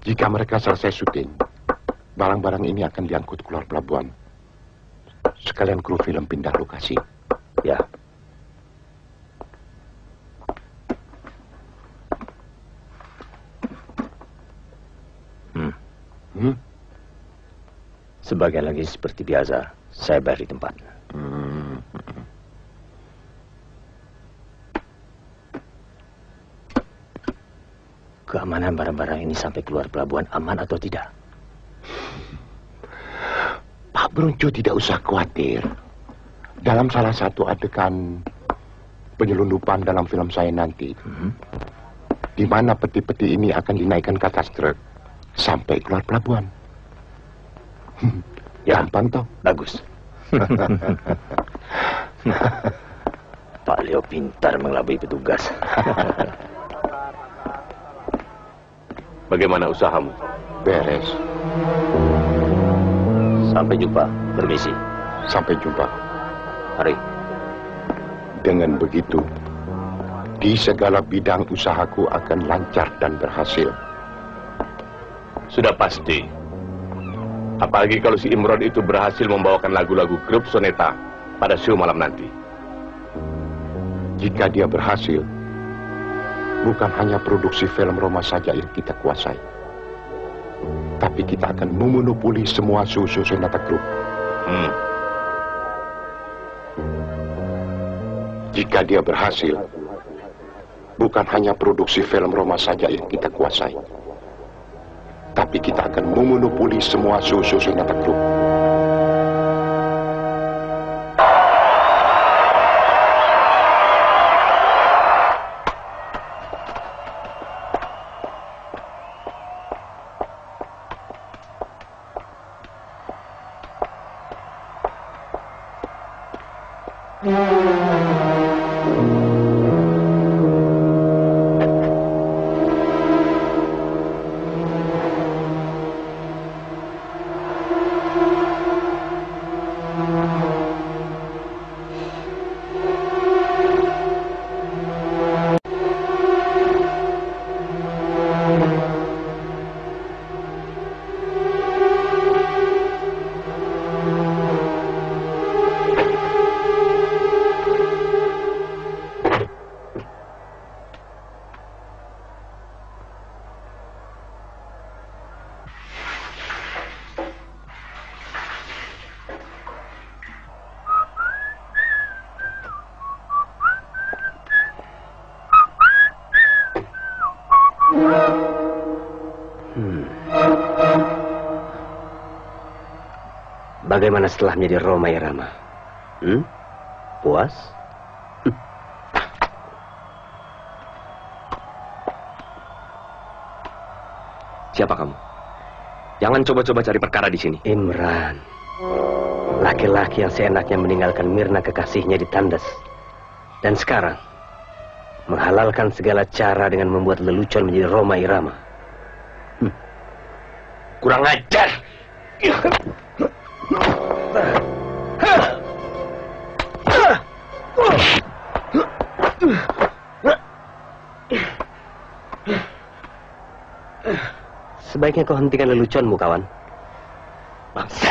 Jika mereka selesai syuting, barang-barang ini akan diangkut keluar pelabuhan. Sekalian kru film pindah lokasi. Ya. Hmm. Hmm? Sebagian lagi seperti biasa, saya bayar di tempat. Hmm. Barang-barang ini sampai keluar pelabuhan aman atau tidak? Pak Bronco tidak usah khawatir. Dalam salah satu adegan penyelundupan dalam film saya nanti, di mana peti-peti ini akan dinaikkan ke atas truk sampai keluar pelabuhan. Gampang toh? Bagus. Pak Leo pintar mengelabui petugas. Bagaimana usahamu? Beres. Sampai jumpa. Permisi. Sampai jumpa. Mari. Dengan begitu, di segala bidang usahaku akan lancar dan berhasil. Sudah pasti. Apalagi kalau si Imron itu berhasil membawakan lagu-lagu grup Soneta pada show malam nanti. Jika dia berhasil, bukan hanya produksi film Roma saja yang kita kuasai. Tapi kita akan memonopoli semua susu Sonata Group. Hmm. Jika dia berhasil, bukan hanya produksi film Roma saja yang kita kuasai. Tapi kita akan memonopoli semua susu Sonata Group. Bagaimana setelah menjadi Roma Irama? Hmm? Puas? Siapa kamu? Jangan coba-coba cari perkara di sini. Imran. Laki-laki yang seenaknya meninggalkan Mirna kekasihnya di tandas. Dan sekarang menghalalkan segala cara dengan membuat lelucon menjadi Roma Irama. Hmm. Kurang ajar. Sebaiknya kau hentikan leluconmu, kawan. Bangsat.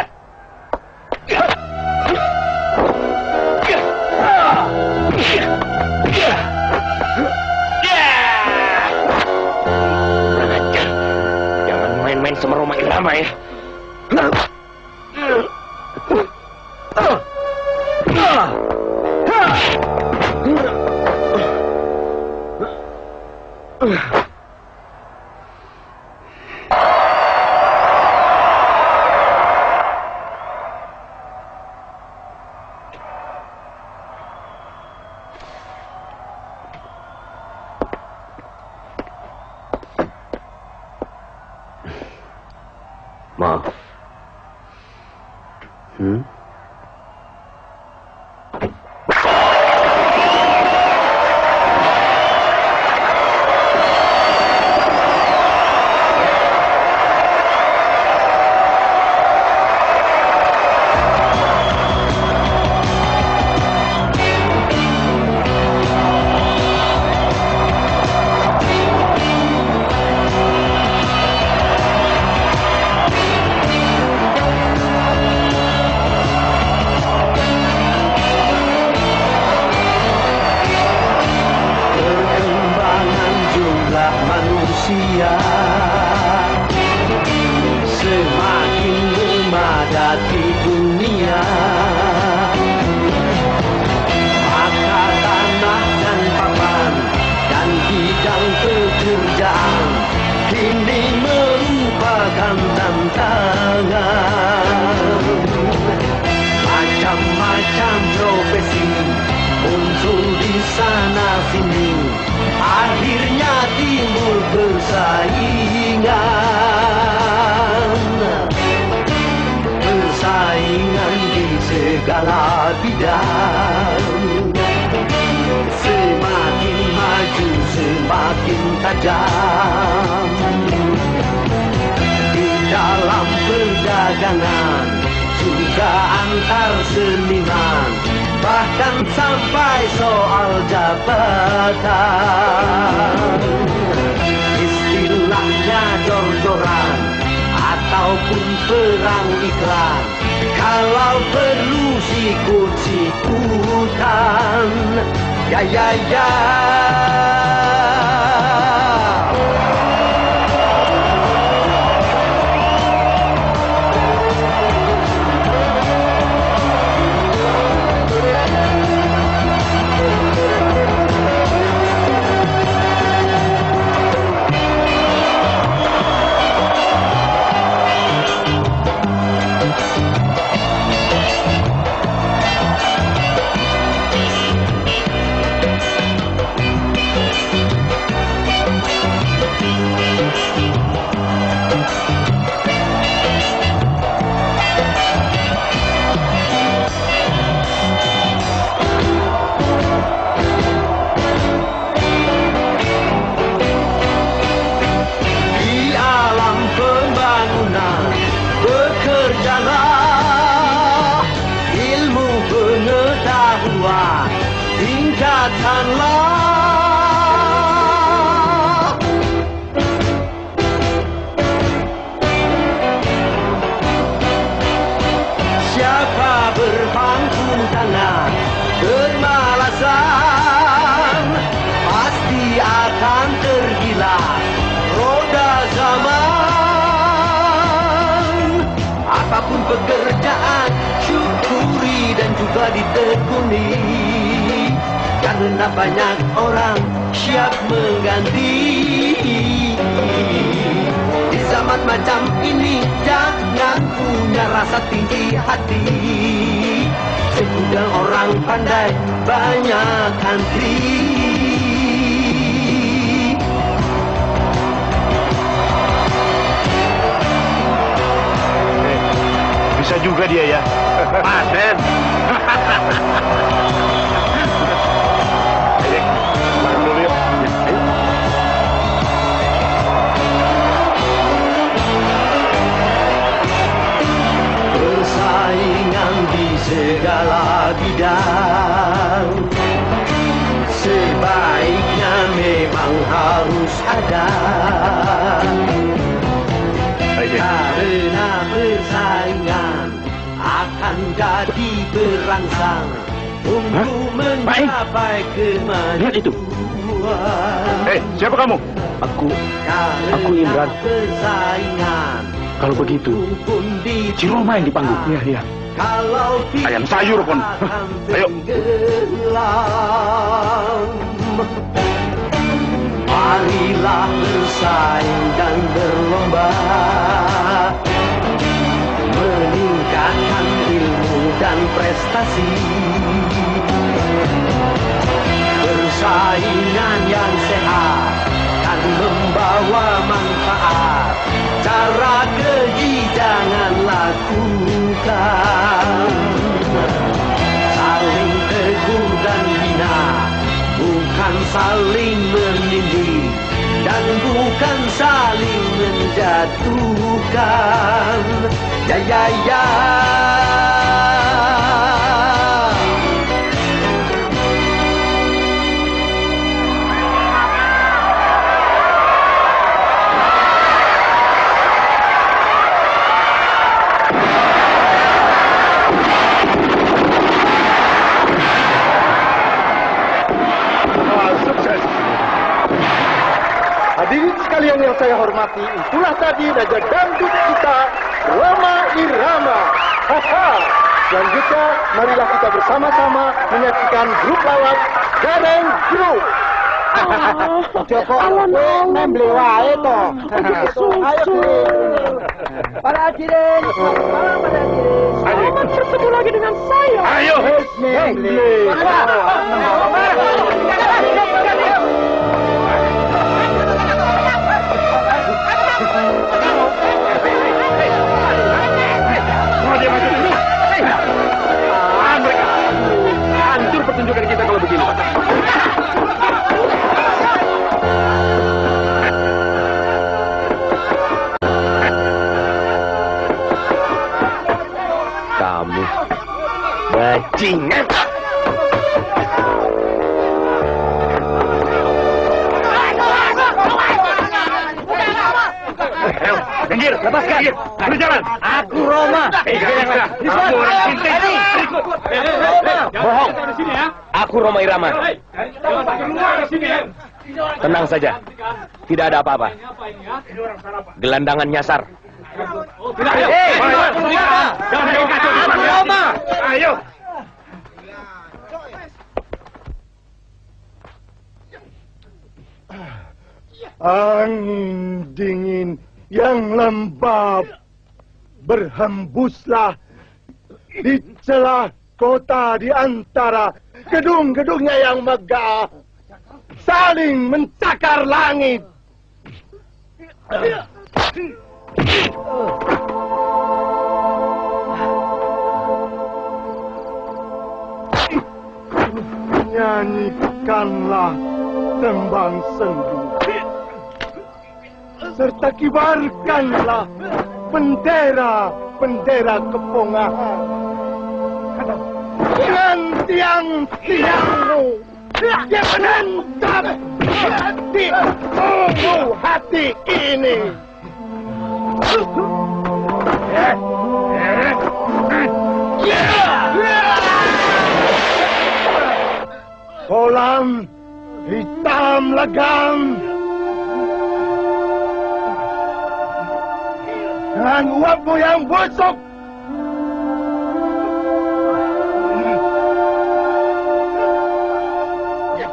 Si Roma yang dipanggil. Iya, iya. kalau Ayam sayur pun. Ayo. Marilah bersaing dan berlomba Meningkatkan ilmu dan prestasi saling menindih Dan bukan saling menjatuhkan. Ya ya ya hormati, itulah tadi Raja Dangdut kita, Rama Irama. Haha. Selanjutnya, marilah kita bersama-sama menyaksikan grup lawak Gareng Group. Joko kowe membeli wae to. Ayo Para hadirin, pada hadirin. Selamat bertemu lagi dengan saya. Ayo, membeli. Roma Irama. Tenang saja. Tidak ada apa-apa. Gelandangan nyasar. Ya. Ayo. Angin dingin yang lembab berhembuslah di celah kota di antara gedung-gedungnya yang megah. Saling mencakar langit. Nyanyikanlah tembang sendu. Serta kibarkanlah bendera-bendera kepongahan dengan tiang-tiangmu yang menentang di ulu hati ini. Kolam hitam legam dengan uapmu yang busuk.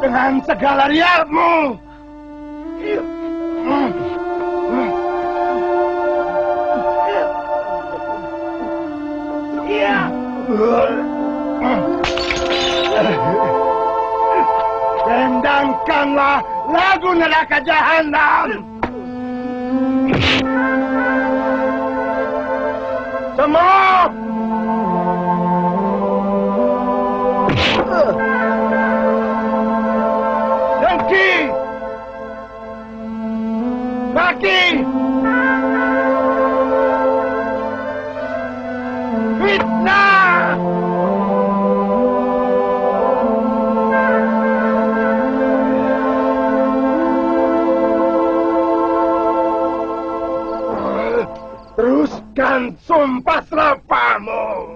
Dengan segala riakmu. Dendangkanlah lagu neraka jahanam. Semua! Dengki! Maki! Fitnah! sumpah serapamu.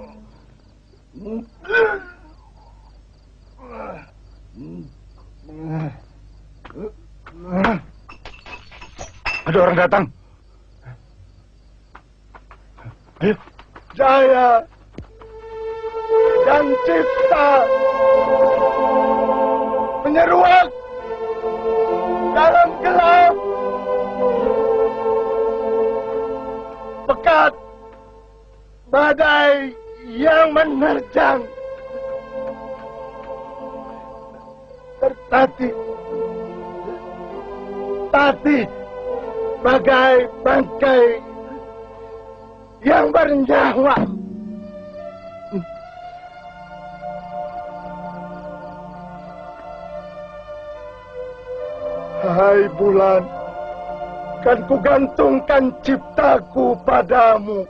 Ada orang datang. Ayo. Jaya dan Cipta menyeruak dalam gelap pekat badai yang menerjang tertatih tatih bagai bangkai yang bernyawa Hai bulan, kan kugantungkan ciptaku padamu.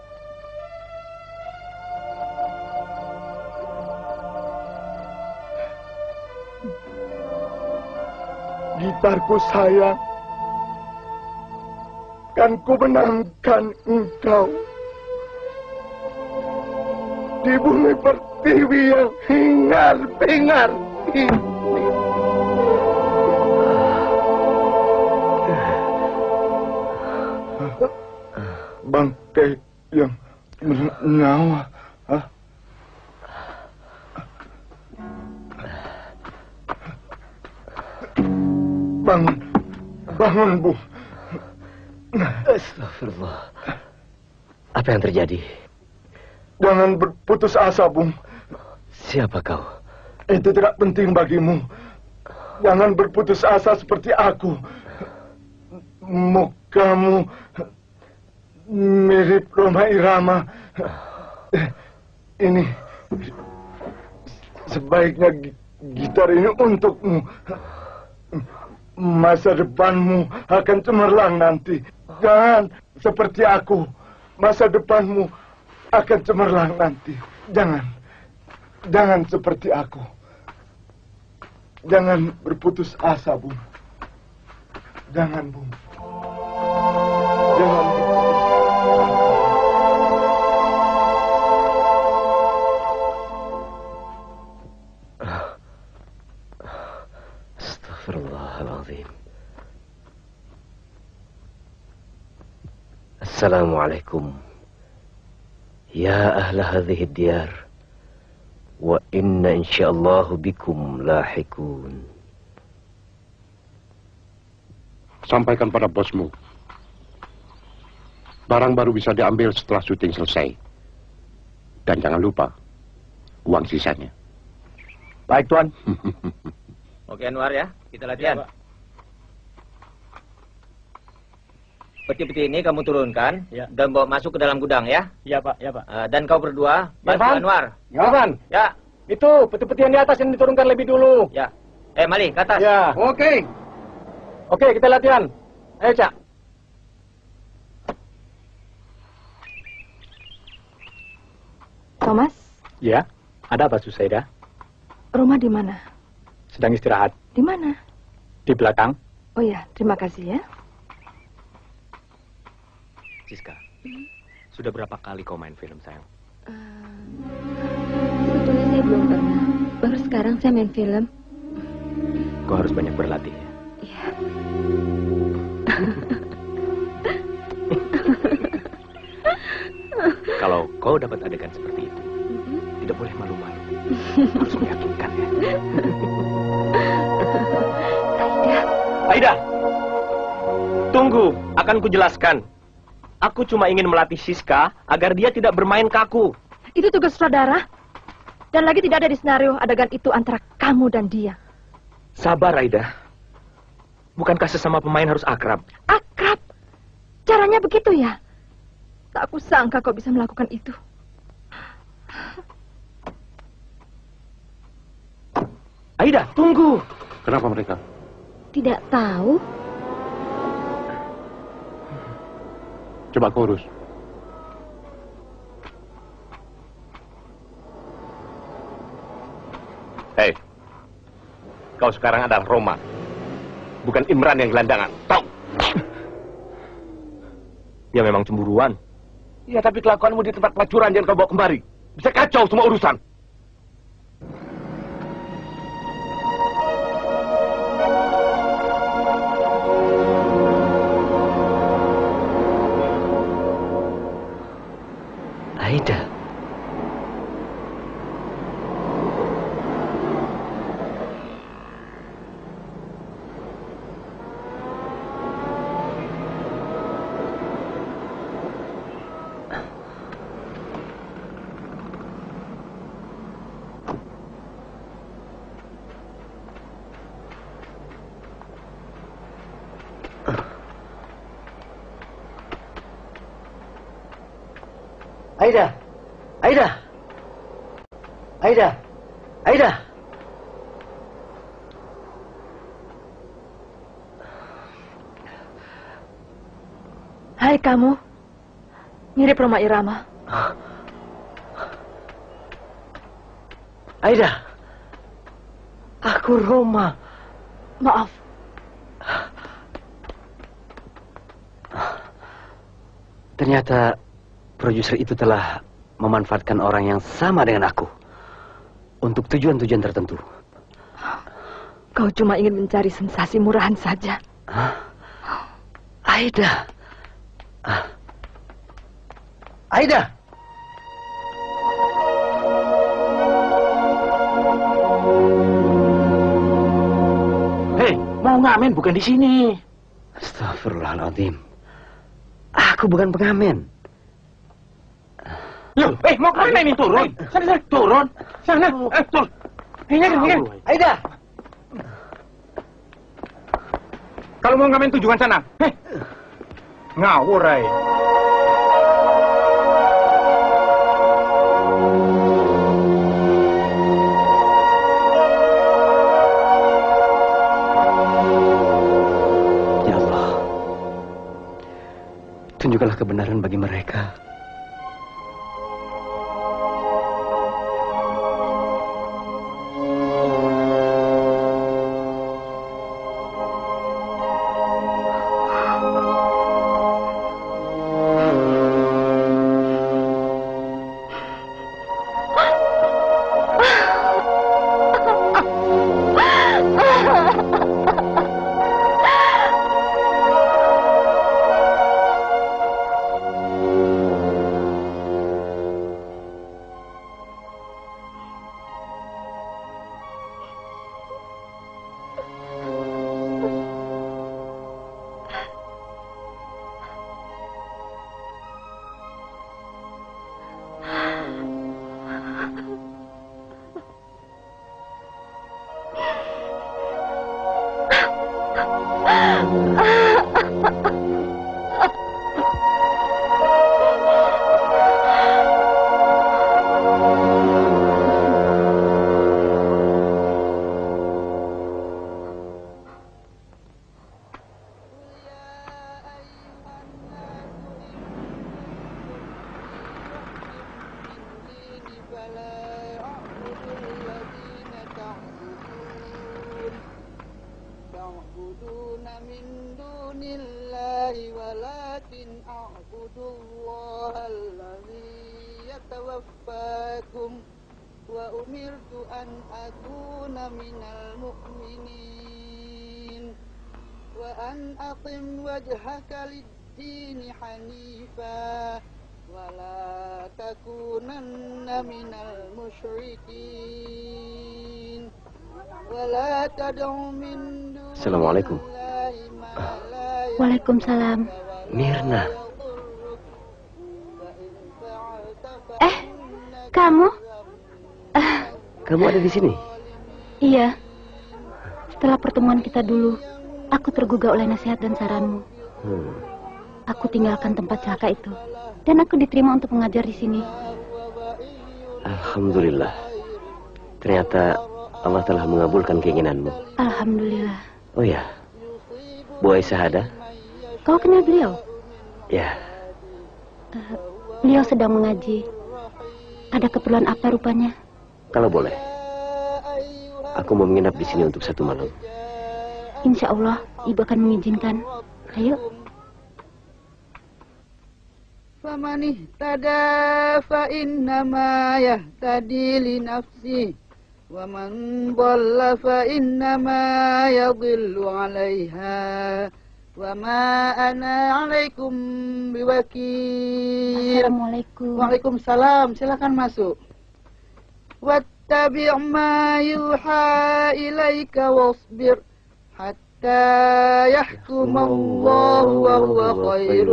Gitarku sayang, kan ku menangkan engkau di bumi pertiwi yang hingar-bingar ini. Bangkai yang bernyawa. Bangun, bangun bu. Astagfirullah. Apa yang terjadi? Jangan berputus asa, Bung. Siapa kau? Itu tidak penting bagimu. Jangan berputus asa seperti aku. Mukamu mirip Roma Irama. Ini sebaiknya gi- gitar ini untukmu. Masa depanmu akan cemerlang nanti. Jangan seperti aku. Masa depanmu akan cemerlang nanti. Jangan. Jangan seperti aku. Jangan berputus asa, Bung. Jangan, Bung. Assalamualaikum. Ya ahla hadhihi diyar. Wa inna insyaallahu bikum lahikun. Sampaikan pada bosmu. Barang baru bisa diambil setelah syuting selesai. Dan jangan lupa, uang sisanya. Baik, Tuan. Oke, Anwar ya. Kita latihan. Peti-peti ini kamu turunkan dan bawa masuk ke dalam gudang ya. Iya, Pak. Ya, Pak. Eh, dan kau berdua Ya, bantu Van. Anwar. Ya, Van. Ya. Itu peti-peti yang di atas yang diturunkan lebih dulu. Ya. Eh, Mali, ke atas. Ya. Oke. Oke, kita latihan. Ayo, Cak. Thomas, Ya. Ada apa, Susaida? rumah di mana? Sedang istirahat. Di mana? Di belakang. Oh ya, terima kasih ya. Siska, sudah berapa kali kau main film, sayang? Sebetulnya saya belum pernah. Baru sekarang saya main film. Kau harus banyak berlatih. Iya. Kalau kau dapat adegan seperti itu, tidak boleh malu-malu. Harus meyakinkan ya. Aida, tunggu, akan kujelaskan. Aku cuma ingin melatih Siska agar dia tidak bermain kaku. Itu tugas sutradara. Dan lagi tidak ada di skenario adegan itu antara kamu dan dia. Sabar, Aida. Bukankah sesama pemain harus akrab? Akrab. Caranya begitu ya? Tak aku sangka kau bisa melakukan itu. Aida, tunggu. Kenapa mereka? Tidak tahu. Coba kau urus. Hei, kau sekarang adalah Roma. Bukan Imran yang gelandangan. Tahu? Dia memang cemburuan. Ya tapi kelakuanmu di tempat pelacuran jangan kau bawa kembali. Bisa kacau semua urusan. Aida. Aida. Aida. Hai kamu. Mirip Roma Irama. Aida. Aku Roma. Maaf. Ternyata produser itu telah memanfaatkan orang yang sama dengan aku untuk tujuan-tujuan tertentu. Kau cuma ingin mencari sensasi murahan saja. Aida. Ah. Aida. Hei, mau ngamen bukan di sini. Astagfirullahaladzim. Aku bukan pengamen. Eh mau ke mana ini turun? Sana, sana, turun. Sana, eh, turun. Ini, ini. Aida. Kalau mau ngamen tujuan sana. Eh. Ngawur, ay. Ya Allah. Tunjukkanlah kebenaran bagi mereka. تعبدون من دون الله ولكن أعبدوا الله الذي يتوفاكم وأمرت أن أكون من المؤمنين وأن أقم وجهك للدين حنيفا ولا تكونن من المشركين ولا تدع من دون Assalamualaikum. Waalaikumsalam. Mirna. Eh, kamu? Kamu ada di sini? Iya. Setelah pertemuan kita dulu, aku tergugah oleh nasihat dan saranmu. Hmm. Aku tinggalkan tempat celaka itu. Dan aku diterima untuk mengajar di sini. Alhamdulillah. Ternyata Allah telah mengabulkan keinginanmu. Alhamdulillah. Oh ya. Bu Aisyah ada? Kau kenal beliau? Ya. Eh, beliau sedang mengaji. Ada keperluan apa rupanya? Kalau boleh. Aku mau menginap di sini untuk satu malam. Insya Allah, Ibu akan mengizinkan. Ayo فمن اهتدى فإنما يهتدي لنفسه ومن ضل فإنما يضل عليها وما أنا عليكم بوكيل Assalamualaikum. Waalaikumsalam silakan masuk واتبع ما يوحى إليك واصبر حتى يحكم الله وهو خير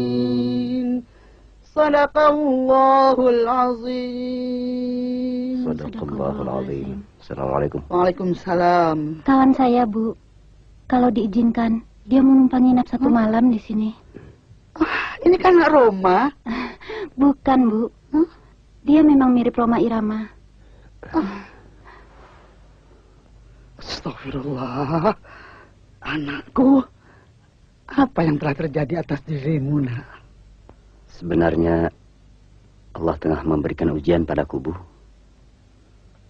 الحاكمين صدق الله العظيم Sadaqallahul azim. Assalamualaikum. Waalaikumsalam Kawan saya, Bu. Kalau diizinkan, dia mau numpang nginap satu malam di sini. Ini kan Roma. Bukan, Bu. Dia memang mirip Roma Irama. Astagfirullah Anakku Apa yang telah terjadi atas dirimu nak Sebenarnya Allah tengah memberikan ujian padaku, Bu.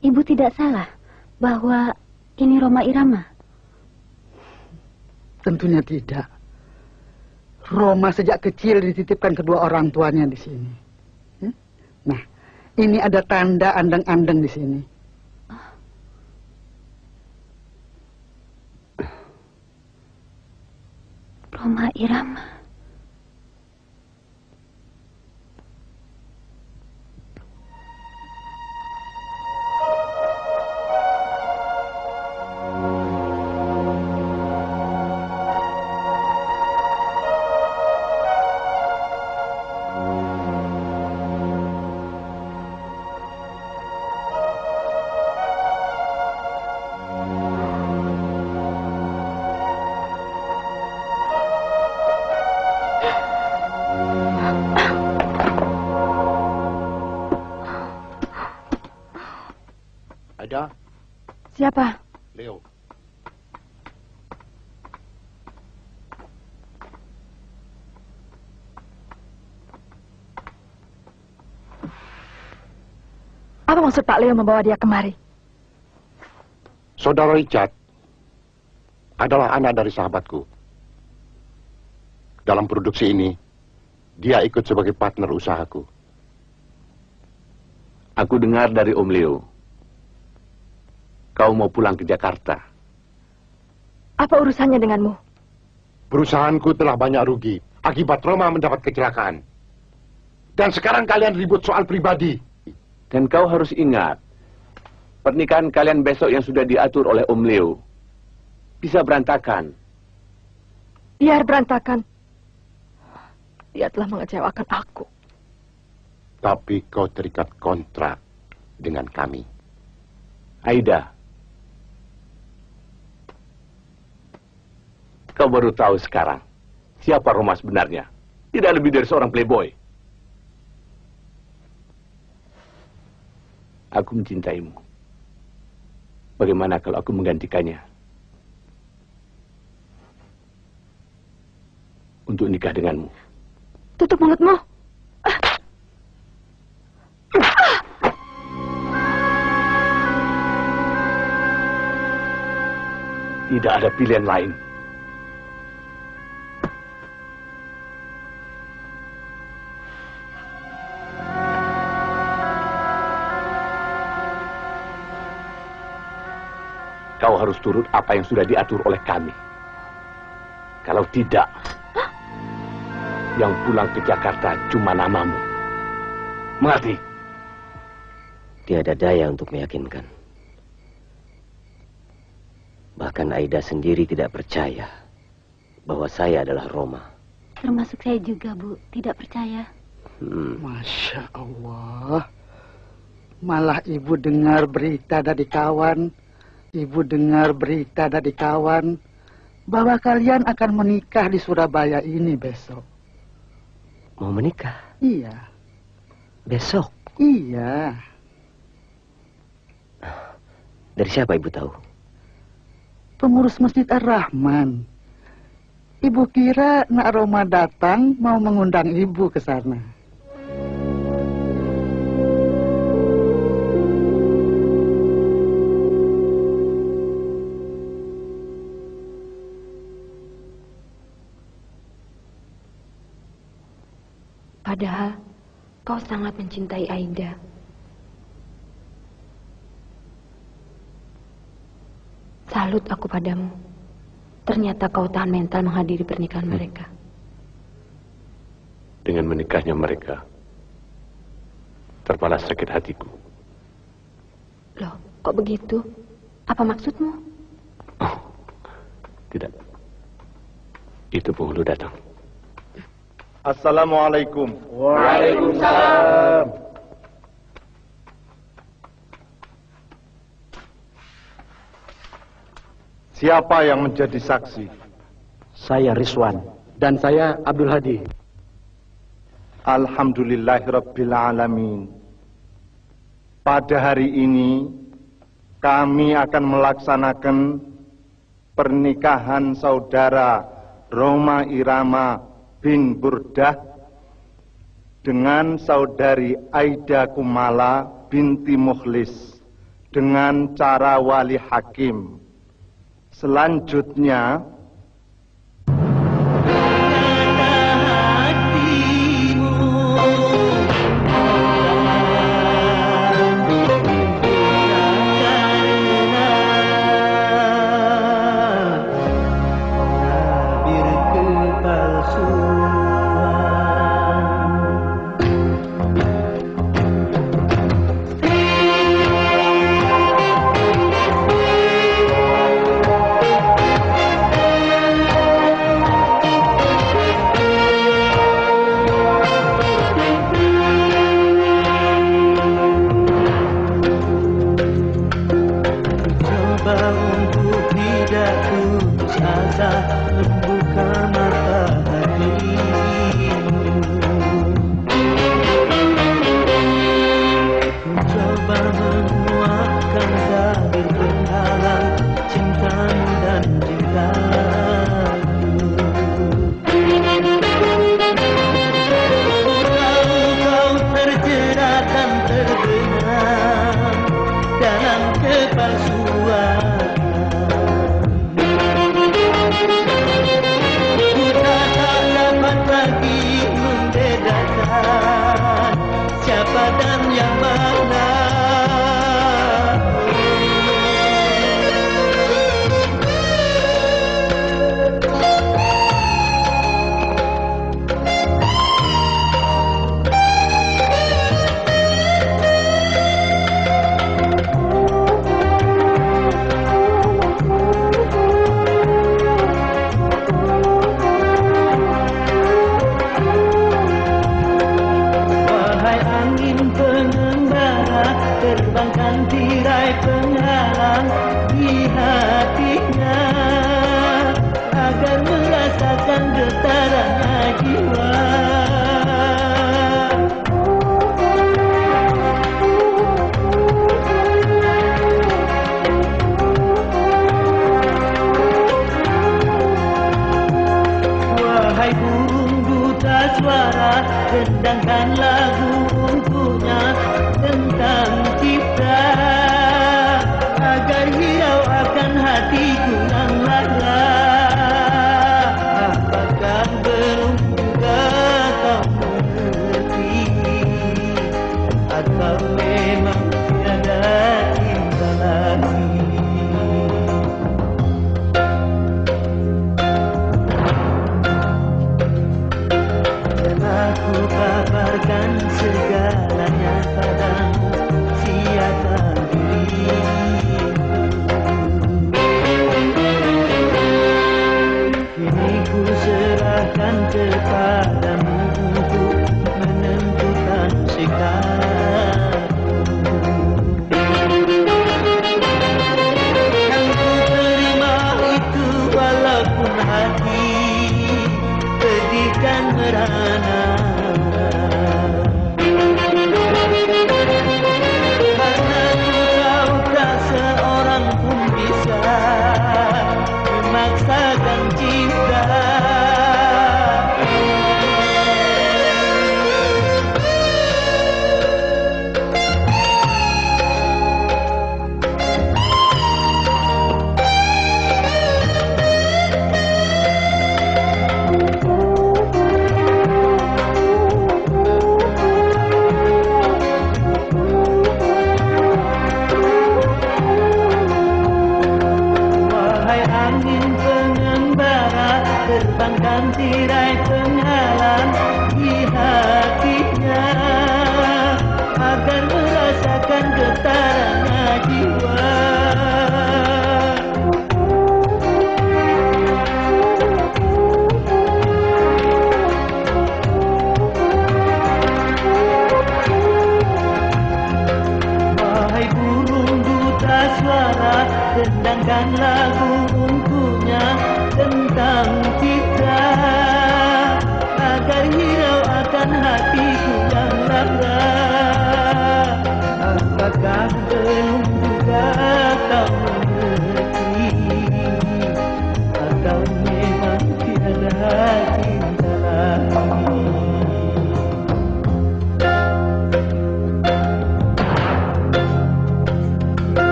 Ibu tidak salah bahwa ini Roma Irama. Tentunya tidak Roma sejak kecil dititipkan kedua orang tuanya di sini Hmm? Nah ini ada tanda andeng-andeng di sini Roma Irama. Siapa? Leo. Apa maksud Pak Leo membawa dia kemari? Saudara Richard adalah anak dari sahabatku. Dalam produksi ini, dia ikut sebagai partner usahaku. Aku dengar dari Om Leo. Kau mau pulang ke Jakarta. Apa urusannya denganmu? Perusahaanku telah banyak rugi akibat Roma mendapat kecelakaan. Dan sekarang kalian ribut soal pribadi. Dan kau harus ingat, pernikahan kalian besok yang sudah diatur oleh Om Leo bisa berantakan. Biar berantakan. Dia telah mengecewakan aku. Tapi kau terikat kontrak dengan kami. Aida, kau baru tahu sekarang siapa Roma sebenarnya. Tidak lebih dari seorang playboy. Aku mencintaimu. Bagaimana kalau aku menggantikannya? Untuk nikah denganmu. Tutup mulutmu. Tidak ada pilihan lain. Harus turut apa yang sudah diatur oleh kami. Kalau tidak, yang pulang ke Jakarta cuma namamu. Mengerti? Tiada daya untuk meyakinkan. Bahkan Aida sendiri tidak percaya bahwa saya adalah Roma. Termasuk saya juga, Bu. Tidak percaya. Hmm. Masya Allah Malah ibu dengar berita dari kawan Ibu dengar berita dari kawan Bahwa kalian akan menikah di Surabaya ini besok Mau menikah? Iya Besok? Iya Dari siapa ibu tahu? Pengurus Masjid Ar-Rahman Ibu kira Nak Roma datang mau mengundang ibu ke sana Padahal kau sangat mencintai Aida. Salut aku padamu. Ternyata kau tahan mental menghadiri pernikahan mereka. Dengan menikahnya mereka, terbalas sakit hatiku. Loh, kok begitu? Apa maksudmu? Tidak. Itu penghulu datang. Assalamualaikum. Waalaikumsalam. Siapa yang menjadi saksi? Saya Rizwan. Dan saya Abdul Hadi. Alhamdulillahirabbil alamin. Pada hari ini kami akan melaksanakan pernikahan saudara Roma Irama bin Burdah dengan saudari Aida Kumala binti Mukhlis dengan cara wali hakim. Selanjutnya,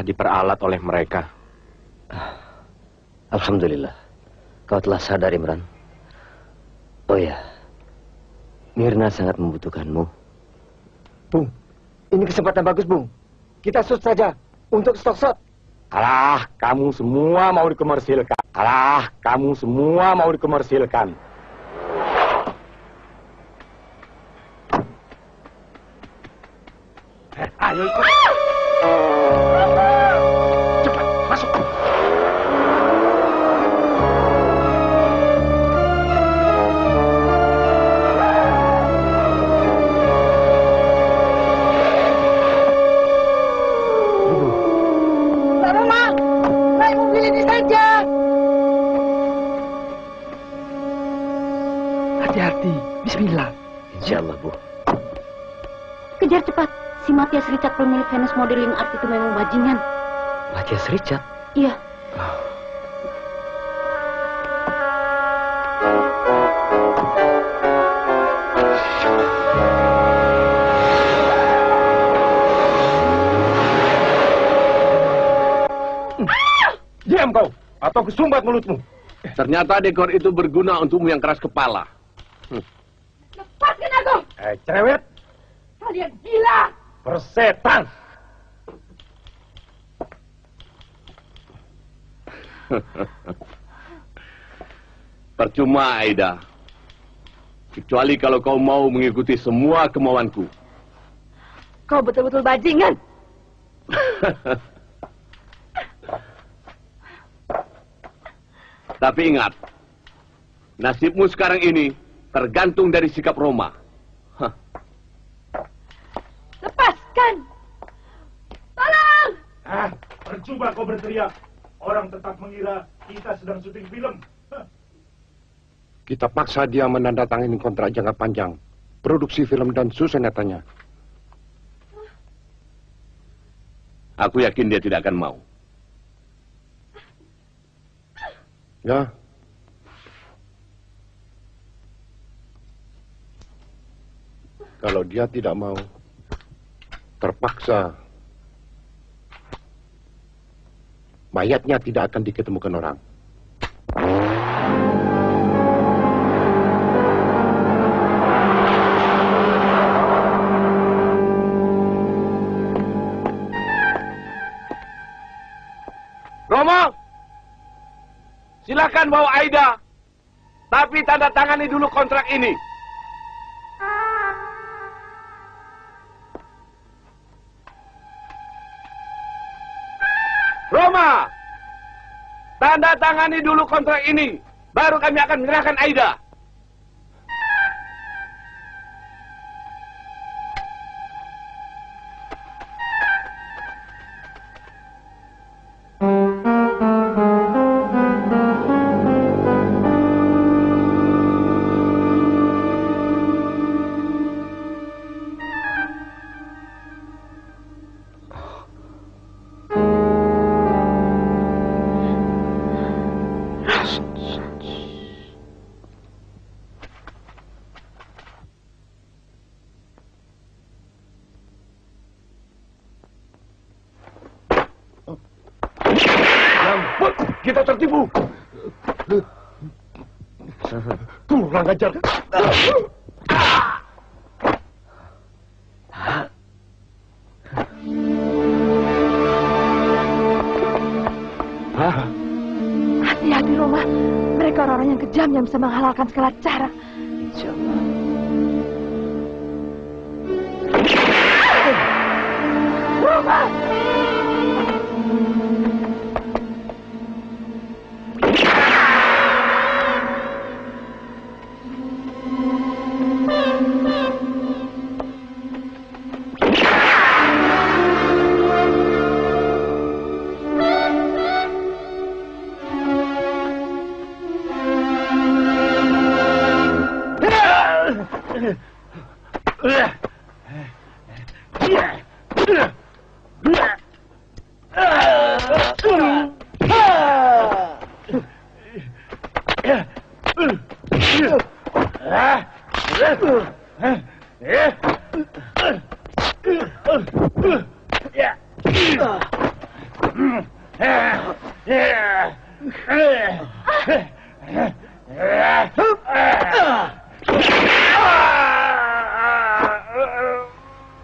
telah diperalat oleh mereka. Alhamdulillah. Kau telah sadar, Imran. Oh ya, Mirna sangat membutuhkanmu. Bung, ini kesempatan bagus, Bung. Kita shoot saja untuk stok shot. Alah, kamu semua mau dikomersilkan. Alah, kamu semua mau dikomersilkan. Venus Modeling Art itu memang bajingan. Matias Richard? Iya. Diam kau, atau kesumbat mulutmu. Ternyata dekor itu berguna untukmu yang keras kepala. Lepaskan aku. Eh, cerewet, Kalian gila. persetan. Percuma, Aida. Kecuali kalau kau mau mengikuti semua kemauanku. Kau betul-betul bajingan. Tapi ingat, nasibmu sekarang ini tergantung dari sikap Roma. Lepaskan. Tolong. Ah, percuma kau berteriak. Orang tetap mengira kita sedang syuting film. Kita paksa dia menandatangani kontrak jangka panjang. Produksi film dan susanatanya. Aku yakin dia tidak akan mau. Ya. Kalau dia tidak mau, terpaksa mayatnya tidak akan diketemukan orang. Romo, silakan bawa Aida. Tapi tanda tangani dulu kontrak ini. Tangani dulu kontrak ini. Baru kami akan menyerahkan Aida. Bisa menghalalkan segala cara.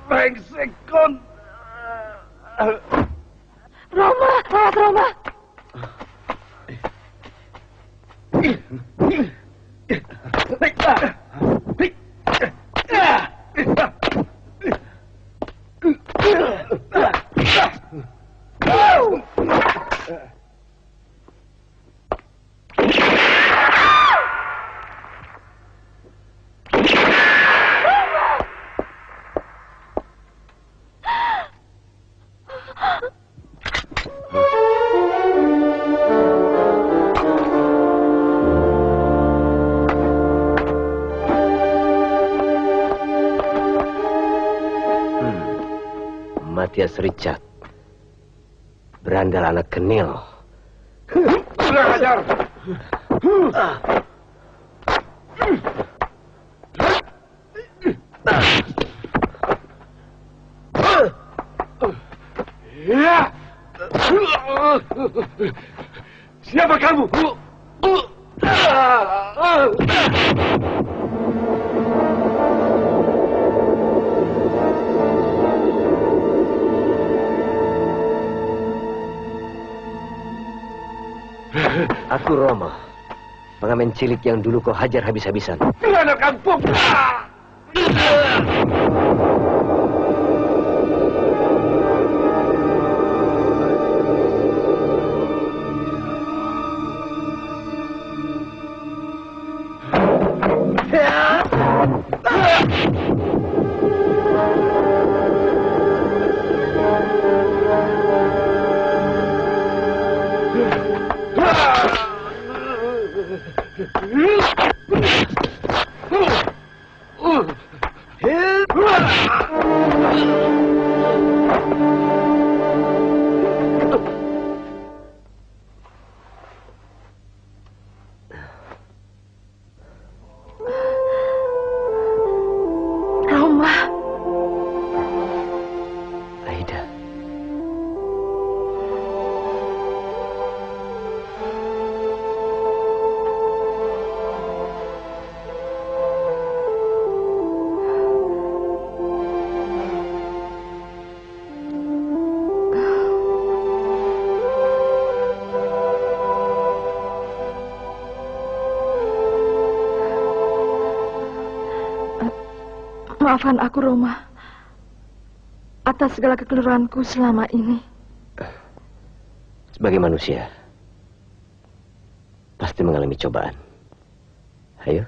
Brengsekon. Roma! Rawat Roma! Matias Richard. Berandal anak kenil. Cilik yang dulu kau hajar habis-habisan. Anak kampung. Maafkan aku, Roma. Atas segala kekeliruanku selama ini. Sebagai manusia, pasti mengalami cobaan. Ayo.